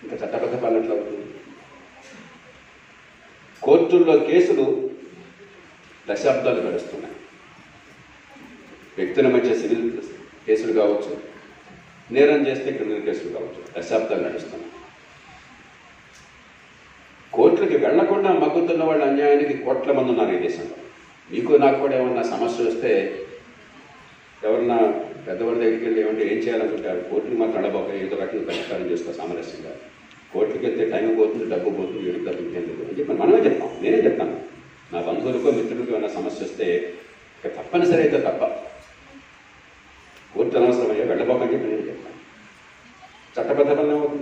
ఇంకా చట్టబద్ధ పాలన అవుతుంది? కోర్టుల్లో కేసులు దశాబ్దాలు గడుస్తున్నాయి. వ్యక్తుల మధ్య సివిల్ కేసులు కావచ్చు నేరం చేస్తే క్రిమినల్ కేసులు కావచ్చు దశాబ్దాలు నడుస్తున్నాయి. వెళ్ళకుండా వాళ్ళ అన్యాయానికి కోట్ల మంది ఉన్నారు ఈ దేశంలో. మీకు నాకు కూడా ఏమన్నా సమస్య వస్తే ఎవరన్నా పెద్దవాళ్ళ దగ్గరికి వెళ్ళి ఏమంటే ఏం చేయాలనుకుంటారు? కోర్టుకి మాత్రం అడబోక ఏదో రకంగా పరిష్కారం చేసుకో సామరస్యంగా. కోర్టుకి వెళ్తే టైం పోతుంది డబ్బు పోతుంది ఎడుగు డబ్బు ఎందుకు అని చెప్పి మనమే చెప్తాం. నేనే చెప్తాను. నా బంధువులకో మిత్రులకు ఏమైనా సమస్య వస్తే ఇక తప్పనిసరి అయితే తప్ప. కోర్టు అనవసరమయ్యా వెళ్ళబోకని చెప్పి నేను చెప్తాను. చట్టబద్ధ బలం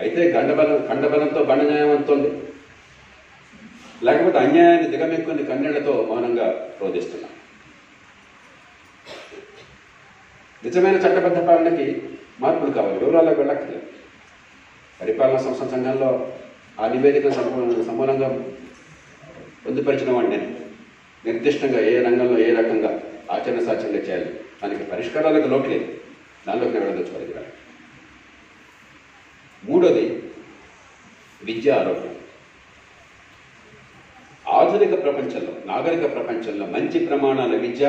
అయితే గండబలం ఖండబలంతో బండన్యాయం అంతోంది లేకపోతే అన్యాయాన్ని దిగమెక్కుని కన్నీళ్ళతో మౌనంగా రోధిస్తున్నాం. నిజమైన చట్టబద్ధ పాలనకి మార్పులు కావాలి. వివరాల్లో వెళ్ళక్కర్లేదు. పరిపాలనా సంస్థ సంఘంలో ఆ నివేదిక సమూలంగా పొందుపరిచిన వాడిని నేను నిర్దిష్టంగా ఏ రంగంలో ఏ రకంగా ఆచరణ సాధ్యంగా చేయాలి. దానికి పరిష్కారాలకు లోటు లేదు. దానిలోకి నేను మూడోది విద్య ఆరోగ్యం ఆధునిక ప్రపంచంలో నాగరిక ప్రపంచంలో మంచి ప్రమాణాల విద్య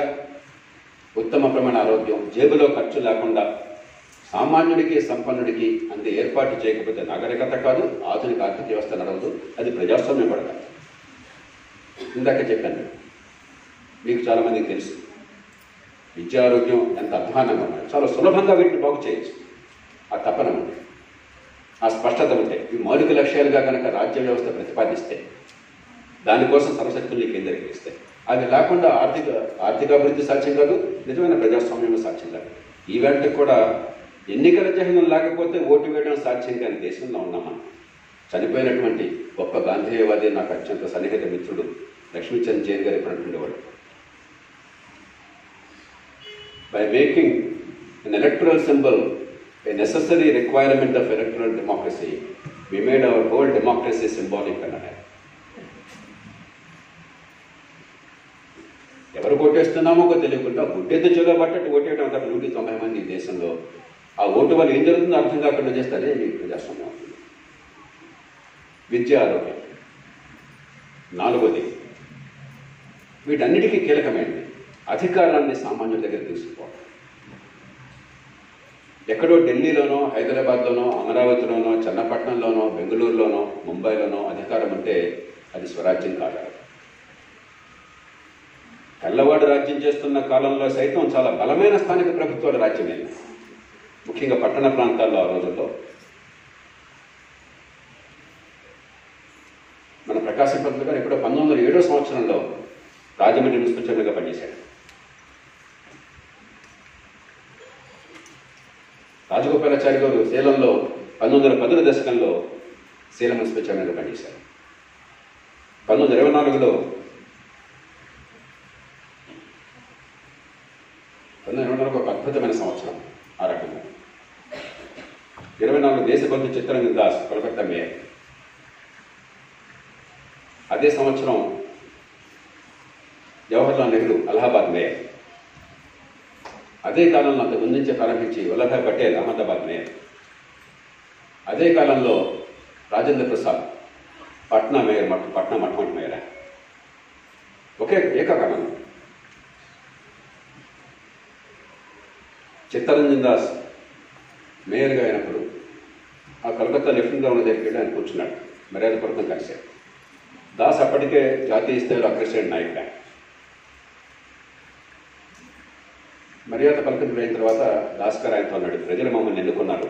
ఉత్తమ ప్రమాణ ఆరోగ్యం జేబులో ఖర్చు లేకుండా సామాన్యుడికి సంపన్నుడికి అంత ఏర్పాటు చేయకపోతే నాగరికత కాదు ఆధునిక ఆర్థిక వ్యవస్థ నడవదు అది ప్రజాస్వామ్యం కూడా కాదు ఇందాక చెప్పాను మీకు చాలామందికి తెలుసు విద్య ఆరోగ్యం ఎంత అధ్వానంగా ఉన్నాయి చాలా సులభంగా వీటిని బాగు చేయొచ్చు. ఆ తపన ఉంది. ఆ స్పష్టత ఉంటే ఈ మౌలిక లక్ష్యాలుగా కనుక రాజ్య వ్యవస్థ ప్రతిపాదిస్తే దానికోసం సర్వశక్తుల్ని కేంద్రీకరిస్తే అది లేకుండా ఆర్థిక ఆర్థికాభివృద్ధి సాధ్యం కాదు నిజమైన ప్రజాస్వామ్యం సాధ్యం కాదు. ఈవెంట్ కూడా ఎన్నికల చిహ్నం లేకపోతే ఓటు వేయడం సాధ్యం కాని దేశంలో ఉన్నామా చనిపోయినటువంటి గొప్ప గాంధేయవాది నాకు అత్యంత సన్నిహిత మిత్రుడు లక్ష్మీచంద్ జైన్ గారు ఇప్పుడు ఉండేవాడు? Making making electoral symbol a necessary requirement of electoral democracy, we made our whole democracy symbolic and అన్నాడు ఎవరు కొట్టేస్తున్నామో తెలియకుండా గుడ్డెద్దు చెలో పట్టట్టు ఓటేయడం తప్ప నూటి తొంభై మంది ఈ దేశంలో. ఆ ఓటు వల్ల ఏం జరుగుతుందో అర్థం కాకుండా చేస్తే అదే మీ ప్రజాస్వామ్యం అవుతుంది. విద్య ఆరోగ్యం నాలుగోది. వీటన్నిటికీ కీలకమైనది. అధికారాన్ని సామాన్యుల దగ్గర తీసుకుపోవడం ఎక్కడో ఢిల్లీలోనో హైదరాబాద్లోనో అమరావతిలోనో చన్నపట్నంలోనో బెంగళూరులోనో ముంబైలోనో అధికారం ఉంటే అది స్వరాజ్యం కాదు? తెల్లవాడు రాజ్యం చేస్తున్న కాలంలో సైతం చాలా బలమైన స్థానిక ప్రభుత్వాలు రాజ్యమే. ముఖ్యంగా పట్టణ ప్రాంతాల్లో ఆ రోజుల్లో. మన ప్రకాశం పంతులు గారు ఎప్పుడో పంతొమ్మిది వందల ఏడో సంవత్సరంలో రాజమండ్రి మున్సిపల్ చైర్మన్గా పనిచేశాడు రాజగోపాలాచారి గారు సేలంలో పంతొమ్మిది వందల పంతొమ్మిది దశకంలో సేలం మున్సిపల్ చైర్మన్గా పనిచేశారు. పంతొమ్మిది వందల ఇరవై నాలుగులో పంతొమ్మిది ఇరవై నాలుగు ఒక అద్భుతమైన సంవత్సరం ఆ రకంగా ఇరవై నాలుగు దేశబంధు చిత్తరంజన్ దాస్ కోలకత్తా మేయర్. అదే సంవత్సరం జవహర్లాల్ నెహ్రూ అలహాబాద్ మేయర్. అదే కాలంలో అంత ముందుంచే ప్రారంభించి వల్లభాయ్ పటేల్ అహ్మదాబాద్ మేయర్ అదే కాలంలో రాజేంద్ర ప్రసాద్ పట్నా మేయర్ మట్ పట్నా మొట్టమొదటి మేయర్. ఒకే ఏకకాలంలో. చిత్తరంజన్ దాస్ మేయర్గా అయినప్పుడు ఆ కలకత్తా లెఫ్టినెంట్ గవర్నర్ దగ్గరికి వెళ్ళి ఆయన కూర్చున్నాడు. మర్యాదపూర్వకం కలిశాడు. దాస్ అప్పటికే జాతీయ స్థాయిలో అగ్రశ్రేణి నాయకుడు. మర్యాద పలకరించిన తర్వాత భాస్కర్ ఆయనతో అన్నాడు ప్రజలు మమ్మల్ని ఎన్నుకున్నారు.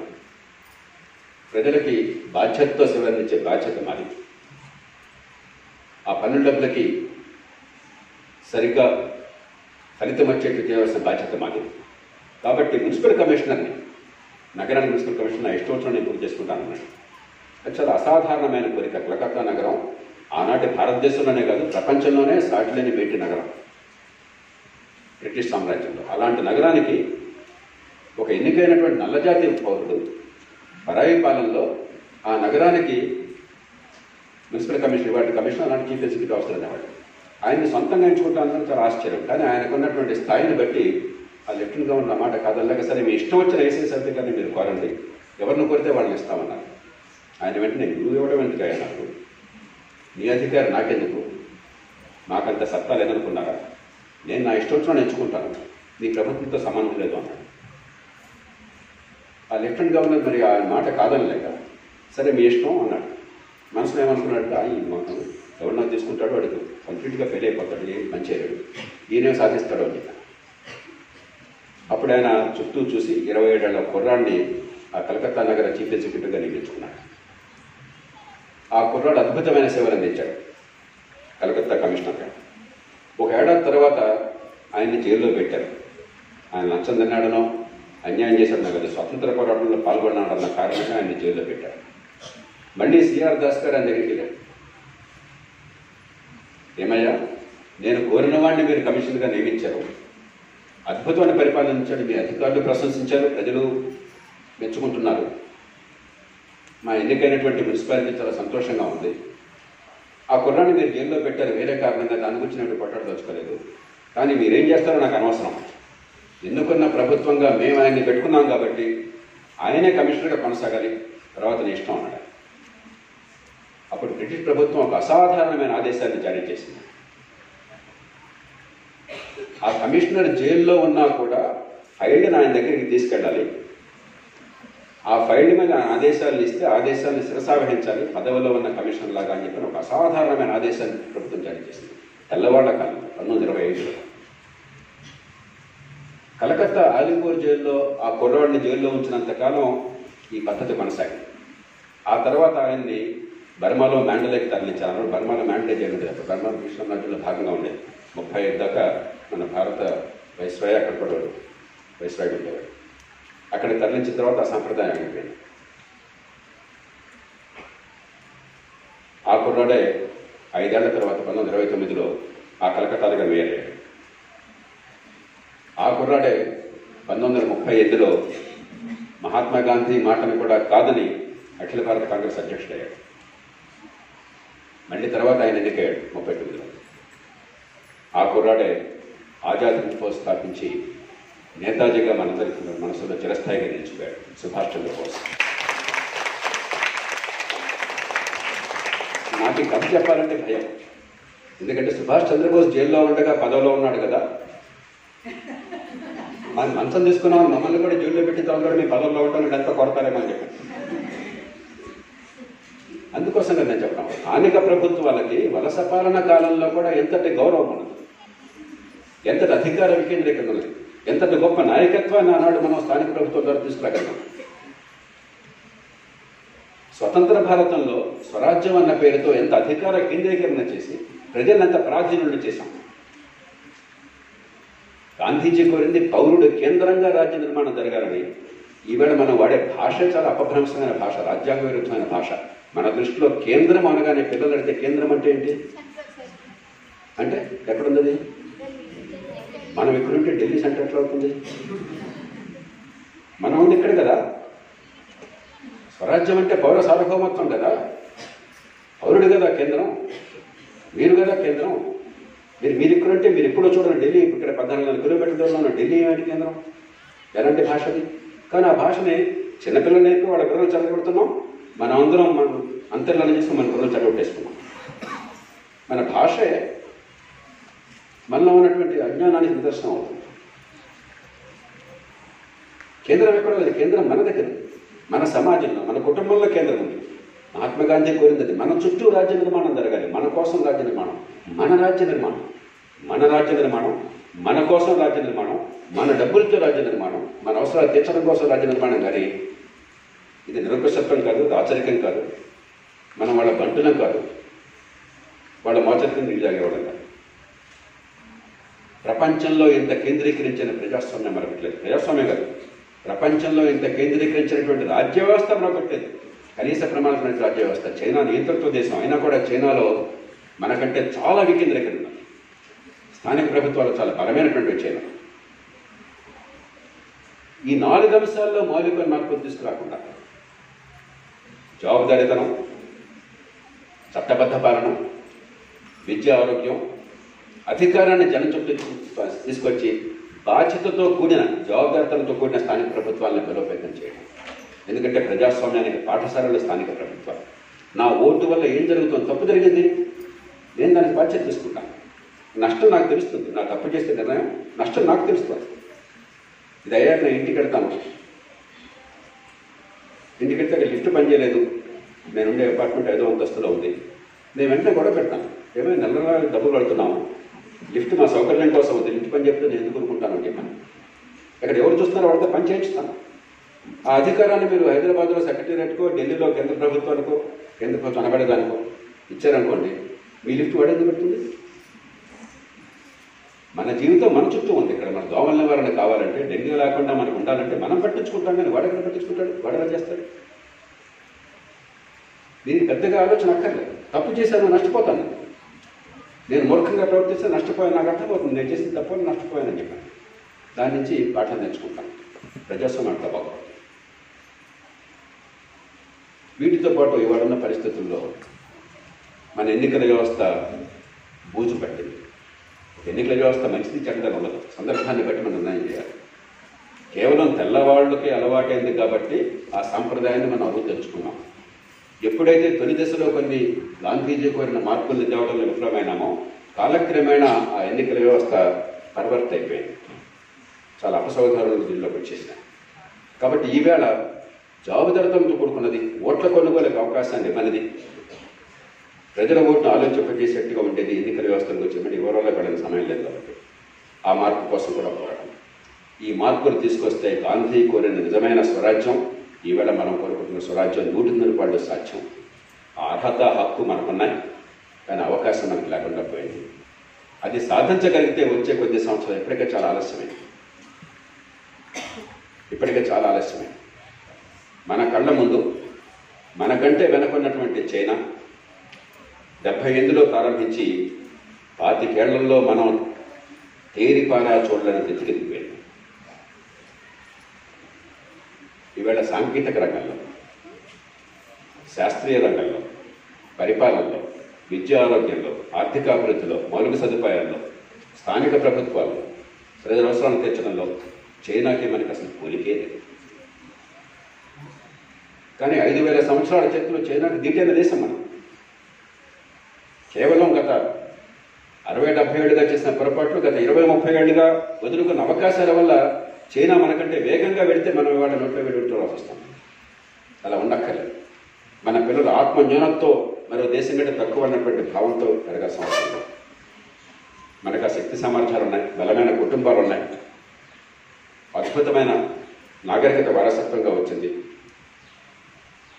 ప్రజలకి బాధ్యతతో సేవ అందించే బాధ్యత మాది. ఆ పన్ను డబ్బులకి సరిగ్గా ఫలితం వచ్చేట్టు చేయవలసిన బాధ్యత మాది. కాబట్టి మున్సిపల్ కమిషనర్ని నగరానికి మున్సిపల్ కమిషనర్ నా ఇష్టం నేను పూర్తి చేసుకుంటాను అన్నాడు. అది చాలా అసాధారణమైన కోరిక. కలకత్తా నగరం ఆనాటి భారతదేశంలోనే కాదు ప్రపంచంలోనే సాటిలేని వేటి నగరం. బ్రిటిష్ సామ్రాజ్యంలో. అలాంటి నగరానికి ఒక ఎన్నికైనటువంటి నల్లజాతి పౌరుడు పరాయి పాలనలో ఆ నగరానికి మున్సిపల్ కమిషనర్ వాటి కమిషనర్ అలాంటి చీఫ్ ఎగ్జిక్యూటివ్ ఆఫీసర్ అనేవాడు. ఆయన్ని సొంతంగా ఎంచుకుంటానని చాలా ఆశ్చర్యం. కానీ ఆయనకు ఉన్నటువంటి స్థాయిని బట్టి ఆ లెఫ్టినెంట్ గవర్నర్ మాట కాదల్లాగా సరే మీ ఇష్టం వచ్చిన ఏసీఎస్ అధికారిని మీరు కోరండి. ఎవరిని కోరితే వాళ్ళని ఇస్తామన్నారు. ఆయన వెంటనే నువ్వు ఇవ్వడం ఎందుకయ్యా నాకు. నీ అధికారి నాకెందుకు? నాకంత సత్తా లేదనుకున్నారా? నేను నా ఇష్టం వచ్చిన ఎంచుకుంటాను నీ ప్రభుత్వంతో సంబంధం లేదు అన్నాడు. ఆ లెఫ్టినెంట్ గవర్నర్ మరి ఆ మాట కాదనలేక సరే మీ ఇష్టం అన్నాడు. మనసులో ఏమనుకున్నాడు ఈ మాత్రం ఎవరినో తీసుకుంటాడో వాడికి కంప్లీట్గా ఫెయిల్ అయిపోతాడు. ఏ మంచి అయ్యాడు ఈయనే సాధిస్తాడు అని అప్పుడు ఆయన చుట్టూ చూసి ఇరవై ఏడేళ్ళ కుర్రాడిని ఆ కలకత్తా నగర చీఫ్ ఎగ్జిక్యూటివ్గా నియమించుకున్నాడు. ఆ కుర్రాడు అద్భుతమైన సేవలు అందించాడు. కలకత్తా కమిషనర్గా. ఒక ఏడాది తర్వాత ఆయన్ని జైల్లో పెట్టారు. ఆయన లంచం తిన్నాడనో అన్యాయం చేశాడనో కదా స్వతంత్ర పోరాటంలో పాల్గొన్నాడన్న కారణంగా ఆయన్ని జైల్లో పెట్టారు. మళ్ళీ సిఆర్ దాస్ గారు ఆయన దగ్గరికి ఏమయ్యా నేను కోరిన వాడిని మీరు కమిషన్గా నియమించారు. అద్భుతమైన పరిపాలించాడు మీ అధికారులు ప్రశంసించారు ప్రజలు మెచ్చుకుంటున్నారు. మా ఎన్నికైనటువంటి మున్సిపాలిటీ చాలా సంతోషంగా ఉంది. ఆ కుర్రాన్ని మీరు జైల్లో పెట్టారు. వేరే కారణంగా దాని గురించి నేను పట్టడం దోచుకోలేదు కానీ మీరేం చేస్తారో నాకు అనవసరం. ఎన్నుకున్న ప్రభుత్వంగా మేము ఆయన్ని పెట్టుకున్నాం కాబట్టి ఆయనే కమిషనర్గా కొనసాగాలి. తర్వాత నీ ఇష్టం అన్నాడు. అప్పుడు బ్రిటిష్ ప్రభుత్వం ఒక అసాధారణమైన ఆదేశాన్ని జారీ చేసింది. ఆ కమిషనర్ జైల్లో ఉన్నా కూడా ఫైల్ని ఆయన దగ్గరికి తీసుకెళ్ళాలి. ఆ ఫైల్ మీద ఆదేశాలు ఇస్తే ఆదేశాన్ని శిరసావహించాలి. పదవిలో ఉన్న కమిషన్ లాగా అని చెప్పిన ఒక అసాధారణమైన ఆదేశాన్ని ప్రభుత్వం జారీ చేసింది. తెల్లవాళ్ళ కాలం పంతొమ్మిది ఇరవై ఐదులో. కలకత్తా ఆలిపూర్ జైల్లో ఆ కుర్రవాడిని జైల్లో ఉంచినంత కాలం ఈ పద్ధతి కొనసాగింది. ఆ తర్వాత ఆయన్ని బర్మాలో మ్యాండలేకి తరలించారు. బర్మాలో మ్యాండలే జైలు ఉండేది. అప్పుడు బర్మా మిషన్ సామ్రాజ్యంలో భాగంగా ఉండేది. ముప్పై ఐదు దాకా మన భారత వైస్రాయ్ అక్కడ కూడా వైస్రాయ్ ఉండేవాడు. అక్కడ తరలించిన తర్వాత ఆ సంప్రదాయం అయిపోయింది. ఆ కుర్రాడే ఐదేళ్ళ తర్వాత పంతొమ్మిది ఇరవై తొమ్మిదిలో ఆ కలకత్తాలుగా దగ్గర ఆ కుర్రాడే పంతొమ్మిది వందల ముప్పై ఐదులో మహాత్మా గాంధీ మాటను కూడా కాదని అఖిల భారత కాంగ్రెస్ అధ్యక్షుడయ్యాడు. మళ్ళీ తర్వాత ఆయన ఎన్నికయ్యాడు ముప్పై తొమ్మిదిలో. ఆ కుర్రాడే ఆజాద్ హింద్ ఫోర్స్ స్థాపించి నేతాజీగా మనందరికీ మనసులో చిరస్థాయిగా నిలిచిపోయాడు సుభాష్ చంద్రబోస్ నాకు కథ చెప్పాలంటే భయం. ఎందుకంటే సుభాష్ చంద్రబోస్ జైల్లో ఉండగా పదవిలో ఉన్నాడు కదా. మరి మంచం తీసుకున్నాం మమ్మల్ని కూడా జైల్లో పెట్టి తర్వాత మీ పదవిలో ఉంటాం ఎంత కొడతారేమో అని చెప్పి అందుకోసం నేను చెప్పడం. స్థానిక ప్రభుత్వాలకి వలస పాలన కాలంలో కూడా ఎంతటి గౌరవం ఉన్నది ఎంతటి అధికార వికేంద్రీకరణ ఉన్నది ఎంతటి గొప్ప నాయకత్వాన్ని ఆనాడు మనం స్థానిక ప్రభుత్వం ద్వారా తీసుకురాగలం? స్వతంత్ర భారతంలో స్వరాజ్యం అన్న పేరుతో ఎంత అధికార కేంద్రీకరణ చేసి ప్రజలంత ఎంత ప్రాధీనులు చేశాం? గాంధీజీ కోరింది పౌరుడు కేంద్రంగా రాజ్య నిర్మాణం జరగాలని. ఈవేళ మనం వాడే భాష చాలా అపభ్రంశమైన భాష రాజ్యాంగ విరుద్ధమైన భాష. మన దృష్టిలో కేంద్రం అనగానే పిల్లలు అడిగితే కేంద్రం అంటే ఏంటి? అంటే ఎక్కడుంది మనం ఎక్కడుంటే ఢిల్లీ సెంటర్ ఎట్లా అవుతుంది? మనం ఉంది ఇక్కడ కదా? స్వరాజ్యం అంటే పౌర సార్వభౌమత్వం కదా? పౌరుడు కదా కేంద్రం? మీరు కదా కేంద్రం? మీరు మీరు ఇక్కడంటే మీరు ఎప్పుడో చూడండి ఢిల్లీ ఇక్కడ పద్నాలుగు వందల కిలోమీటర్ల దూరంలో ఉన్న ఢిల్లీ ఏమిటి కేంద్రం? ఎలాంటి భాషది కానీ ఆ భాషని చిన్నపిల్లలు నేర్పి వాళ్ళ పిల్లలు చదవబడుతున్నాం మనం అందరం మనం అంతర్లను చేసుకుని మన పిల్లలు చదవట్టేసుకున్నాం మన భాషే మనలో ఉన్నటువంటి అజ్ఞానానికి నిదర్శనం అవుతుంది. కేంద్రం ఎక్కడ లేదు. కేంద్రం మన దగ్గర. మన సమాజంలో మన కుటుంబంలో కేంద్రం ఉంది. మహాత్మా గాంధీ కోరింది మన చుట్టూ రాజ్య నిర్మాణం జరగాలి. మన కోసం రాజ్య నిర్మాణం మన రాజ్య నిర్మాణం మన రాజ్య నిర్మాణం మన కోసం రాజ్య నిర్మాణం మన డబ్బులతో రాజ్య నిర్మాణం మన అవసరాలు తీర్చడం కోసం రాజ్య నిర్మాణం కానీ ఇది నిరంకుశత్వం కాదు దాచరికం కాదు. మనం వాళ్ళ బంటులం కాదు. వాళ్ళ మోచరికం నీళ్ళు తాగేవాళ్ళం కాదు. ప్రపంచంలో ఇంత కేంద్రీకరించిన ప్రజాస్వామ్యం మరొకట్లేదు. ప్రజాస్వామ్యం కాదు. ప్రపంచంలో ఇంత కేంద్రీకరించినటువంటి రాజ్య వ్యవస్థ మరొకట్లేదు. కనీస ప్రమాణమైన రాజ్య వ్యవస్థ చైనా నియంతృత్వ దేశం. అయినా కూడా చైనాలో మనకంటే చాలా వికేంద్రీకరణ ఉంది. స్థానిక ప్రభుత్వాలు చాలా బలమైనటువంటి చైనా ఈ నాలుగు అంశాల్లో మౌలిక మార్పులు తీసుకురాకుండా జవాబుదారీతనం చట్టబద్ధ పాలన విద్య ఆరోగ్యం అధికారాన్ని జనం చుట్టూ తీసుకొచ్చి బాధ్యతతో కూడిన జవాబుదారితనంతో కూడిన స్థానిక ప్రభుత్వాలను బలోపేతం చేయడం. ఎందుకంటే ప్రజాస్వామ్యానికి పాఠశాలలో స్థానిక ప్రభుత్వాలు. నా ఓటు వల్ల ఏం జరుగుతుంది? తప్పు జరిగింది. నేను దానికి బాధ్యత తీసుకుంటాను నష్టం నాకు తెలుస్తుంది. నా తప్పు చేస్తే నిర్ణయం నష్టం నాకు తెలుస్తుంది. ఇది అయ్యాక నేను ఇంటికి వెళ్తాను. ఇంటికి వెళ్తే అక్కడ లిఫ్ట్ పనిచేయలేదు నేను ఉండే అపార్ట్మెంట్ ఐదో అంతస్తులో ఉంది. నేను వెంటనే గొడవ పెడతాను. ఏమైనా నెల నెల డబ్బులు కడుతున్నాము లిఫ్ట్ మా సౌకర్యం కోసం ఉంది లిఫ్ట్ పని చెప్తే నేను ఎందుకు అనుకుంటానండి మనం ఇక్కడ ఎవరు చూస్తున్నారో వాళ్ళతో పని చేయించుతాను ఆ అధికారాన్ని మీరు హైదరాబాద్లో సెక్రటేరియట్కో ఢిల్లీలో కేంద్ర ప్రభుత్వానికో కేంద్ర ప్రభుత్వం అనబడేదానికో ఇచ్చారనుకోండి మీ లిఫ్ట్ వాడేందుకు పెడుతుంది? మన జీవితం మన చుట్టూ ఉంది. ఇక్కడ మన దోమల నివారణ కావాలంటే డెంగ్యూ లేకుండా మనకు ఉండాలంటే మనం పట్టించుకుంటాం కానీ వాడు ఎక్కడ పట్టించుకుంటాడు? వాడు ఎలా చేస్తాడు దీనికి పెద్దగా ఆలోచన అక్కర్లేదు. తప్పు చేశాను నష్టపోతాను. నేను మూర్ఖంగా ప్రవర్తిస్తే నష్టపోయాను నాకు అర్థమవుతుంది నేను చేసిన తప్పు నష్టపోయానని చెప్పాను. దాని నుంచి పాఠం నేర్చుకుంటాను. ప్రజాస్వామ్యం అంతా బాగుంది వీటితో పాటు ఇవాళ ఉన్న పరిస్థితుల్లో మన ఎన్నికల వ్యవస్థ బూజు పట్టింది. ఎన్నికల వ్యవస్థ మంచిది చెడ్డదని ఉండదు. సందర్భాన్ని బట్టి మనం నిర్ణయం చేయాలి. కేవలం తెల్లవాళ్ళకి అలవాటైంది కాబట్టి ఆ సాంప్రదాయాన్ని మనం అరువు తెచ్చుకున్నాం ఎప్పుడైతే తొలి దశలో కొన్ని గాంధీజీ కోరిన మార్పుల్ని తేవడంలో విఫలమైనామో కాలక్రమేణా ఆ ఎన్నికల వ్యవస్థ పరివర్త అయిపోయింది. చాలా అపసౌకర్యాలు దీనిలోకి వచ్చేసినాయి. కాబట్టి ఈవేళ జవాబుదారితనంతో కూడుకున్నది ఓట్ల కొనుగోలకు అవకాశాన్ని ఇవ్వనిది ప్రజల ఓటును ఆలోచింపజేసేట్టుగా ఉండేది ఎన్నికల వ్యవస్థను వచ్చి వివరాల్లో పడిన సమయం లేదు కాబట్టి ఆ మార్పు కోసం కూడా పోరాటం ఈ మార్పులు తీసుకొస్తే గాంధీ కోరిన నిజమైన స్వరాజ్యం ఈవేళ మనం కోరుకుంటున్న స్వరాజ్యం నూటిన్నర పాళ్ళు సాధ్యం. ఆ అర్హత హక్కు మనకున్నాయి. కానీ అవకాశం మనకు లేకుండా పోయింది. అది సాధించగలిగితే వచ్చే కొద్ది సంవత్సరాలు ఇప్పటికే చాలా ఆలస్యమైంది ఇప్పటికే చాలా ఆలస్యమే. మన కళ్ళ ముందు మనకంటే వెనకున్నటువంటి చైనా డెబ్బై ఎనిమిదిలో ప్రారంభించి పాతికేళ్ళలో మనం తేరిపారా చూడలేని తెచ్చికెదిగిపోయింది ఈవేళ సాంకేతిక రంగంలో శాస్త్రీయ రంగంలో పరిపాలనలో విద్యా ఆరోగ్యంలో ఆర్థికాభివృద్ధిలో మౌలిక సదుపాయాల్లో స్థానిక ప్రభుత్వాల్లో ప్రజల అవసరాలను తీర్చడంలో చైనాకి మనకి అసలు పోలికే లేదు. కానీ ఐదు వేల సంవత్సరాల చరిత్రలో చైనాకి దిగైన దేశం మనం. కేవలం గత అరవై డెబ్బై ఏళ్ళుగా చేసిన పొరపాట్లు గత ఇరవై ముప్పై ఏళ్ళుగా వదులుకున్న అవకాశాల వల్ల చైనా మనకంటే వేగంగా వెళితే మనం వాళ్ళ నోట్లో వెళ్ళి వస్తాం అలా ఉండక్కర్లేదు. మన పిల్లలు ఆత్మజ్ఞానంతో మరో దేశం కంటే తక్కువ అన్నటువంటి భావంతో పెరగాల్సిన అవసరం మనకు ఆ శక్తి సామర్థ్యాలు ఉన్నాయి బలమైన కుటుంబాలు ఉన్నాయి. అద్భుతమైన నాగరికత వారసత్వంగా వచ్చింది.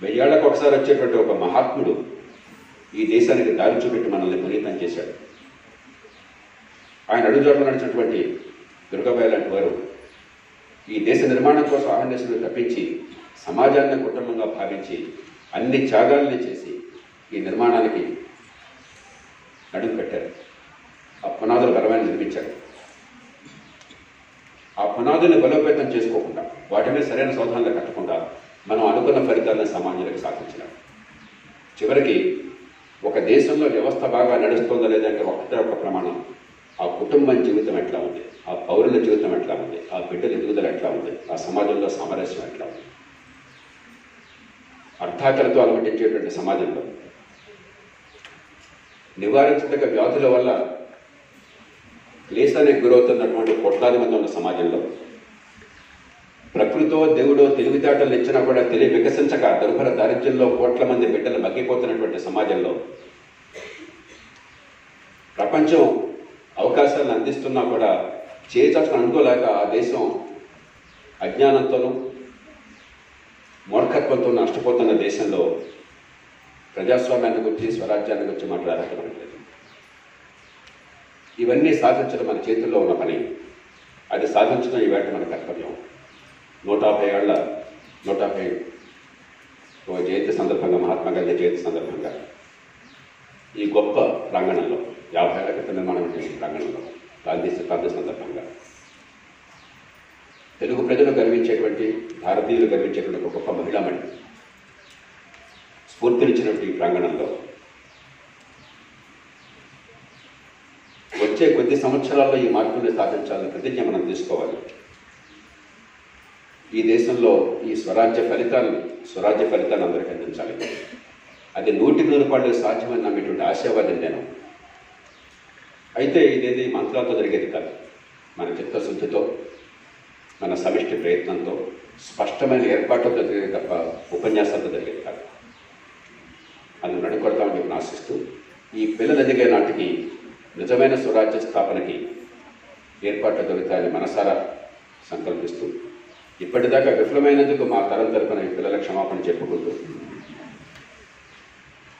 వెయ్యేళ్ళకు ఒకసారి వచ్చేటువంటి ఒక మహాత్ముడు ఈ దేశానికి దారి చూపెట్టి మనల్ని పునీతం చేశాడు. ఆయన అడుగుజోట్ల నడిచినటువంటి దుర్గాబాయి లాంటి వారు ఈ దేశ నిర్మాణం కోసం ఆహ్వానిస్తులు తప్పించి సమాజాన్ని కుటుంబంగా భావించి అన్ని త్యాగాలని చేసి ఈ నిర్మాణానికి నడుము పెట్టారు ఆ పునాదులు బలమైన నిర్మించారు. ఆ పునాదుల్ని బలోపేతం చేసుకోకుండా వాటి మీద సరైన సౌధాలను కట్టకుండా మనం అనుకున్న ఫలితాలను సమాజానికి సాధించినాం. చివరికి ఒక దేశంలో వ్యవస్థ బాగా నడుస్తుందో లేదంటే ఒకటే ఒక ప్రమాణం. ఆ కుటుంబం జీవితం ఎట్లా ఉంది? ఆ పౌరుల జీవితం ఎట్లా ఉంది? ఆ బిడ్డల ఎదుగుదల ఎట్లా ఉంది? ఆ సమాజంలో సామరస్యం ఎట్లా ఉంది? అర్థాకలతో అలమటించేటువంటి సమాజంలో నివారించదగ్గ వ్యాధుల వల్ల క్లేశానికి గురవుతున్నటువంటి కోట్లాది మంది ఉన్న సమాజంలో ప్రకృతో దేవుడో తెలివితేటలు ఇచ్చినా కూడా తెలియ వికసించక దుర్భర దారిద్ర్యంలో కోట్ల మంది బిడ్డలు మగ్గిపోతున్నటువంటి సమాజంలో ప్రపంచం అవకాశాలను అందిస్తున్నా కూడా చేచాచుకుని అనుకోలేక ఆ దేశం అజ్ఞానంతోనూ మూర్ఖత్వంతో నష్టపోతున్న దేశంలో ప్రజాస్వామ్యాన్ని గురించి స్వరాజ్యాన్ని గురించి మాట్లాడటం లేదు ఇవన్నీ సాధించడం మన చేతుల్లో ఉన్న పని. అది సాధించడం ఈవేళ మన కర్తవ్యం. నూట యాభై ఏళ్ళ నూట యాభై జయంతి సందర్భంగా మహాత్మా గాంధీ జయంతి సందర్భంగా ఈ గొప్ప ప్రాంగణంలో యాభై ఏళ్ళ క్రితం నిర్మాణం ఈ ప్రాంగణంలో గాంధీ శతాబ్ది సందర్భంగా. తెలుగు ప్రజలు గర్వించేటువంటి భారతీయులు గర్వించేటువంటి ఒక గొప్ప మహిళామణి స్ఫూర్తినిచ్చినటువంటి ప్రాంగణంలో. వచ్చే కొద్ది సంవత్సరాల్లో ఈ మార్పుల్ని సాధించాలని ప్రతిజ్ఞ మనం తీసుకోవాలి. ఈ దేశంలో ఈ స్వరాజ్య ఫలితాలను స్వరాజ్య ఫలితాలను అందరికీ అందించాలి. అది నూటికి నూరు రూపాయలు సాధ్యమని నమ్మేటువంటి ఆశావాదం నేను. అయితే ఇదేది మంత్రాలతో జరిగేది కాదు. మన చిత్తశుద్ధితో మన సమిష్టి ప్రయత్నంతో స్పష్టమైన ఏర్పాట్లతో జరిగే తప్ప ఉపన్యాసాలతో జరిగేది కాదు. అందుకు నడుకొడతామని చెప్పి ఆశిస్తూ ఈ పిల్లలు ఎదిగే నాటికి నిజమైన స్వరాజ్య స్థాపనకి ఏర్పాట్లు దొరుకుతాయని మనసారా సంకల్పిస్తూ ఇప్పటిదాకా విఫలమైనందుకు మా తరం తరపున ఈ పిల్లల క్షమాపణ చెప్పుకుంటూ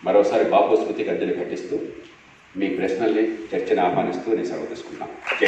మరోసారి బాపు స్మృతికి గద్దెని కట్టిస్తూ మీ ప్రశ్నల్ని చర్చను ఆహ్వానిస్తూ నేను సెలవు తీసుకుంటాను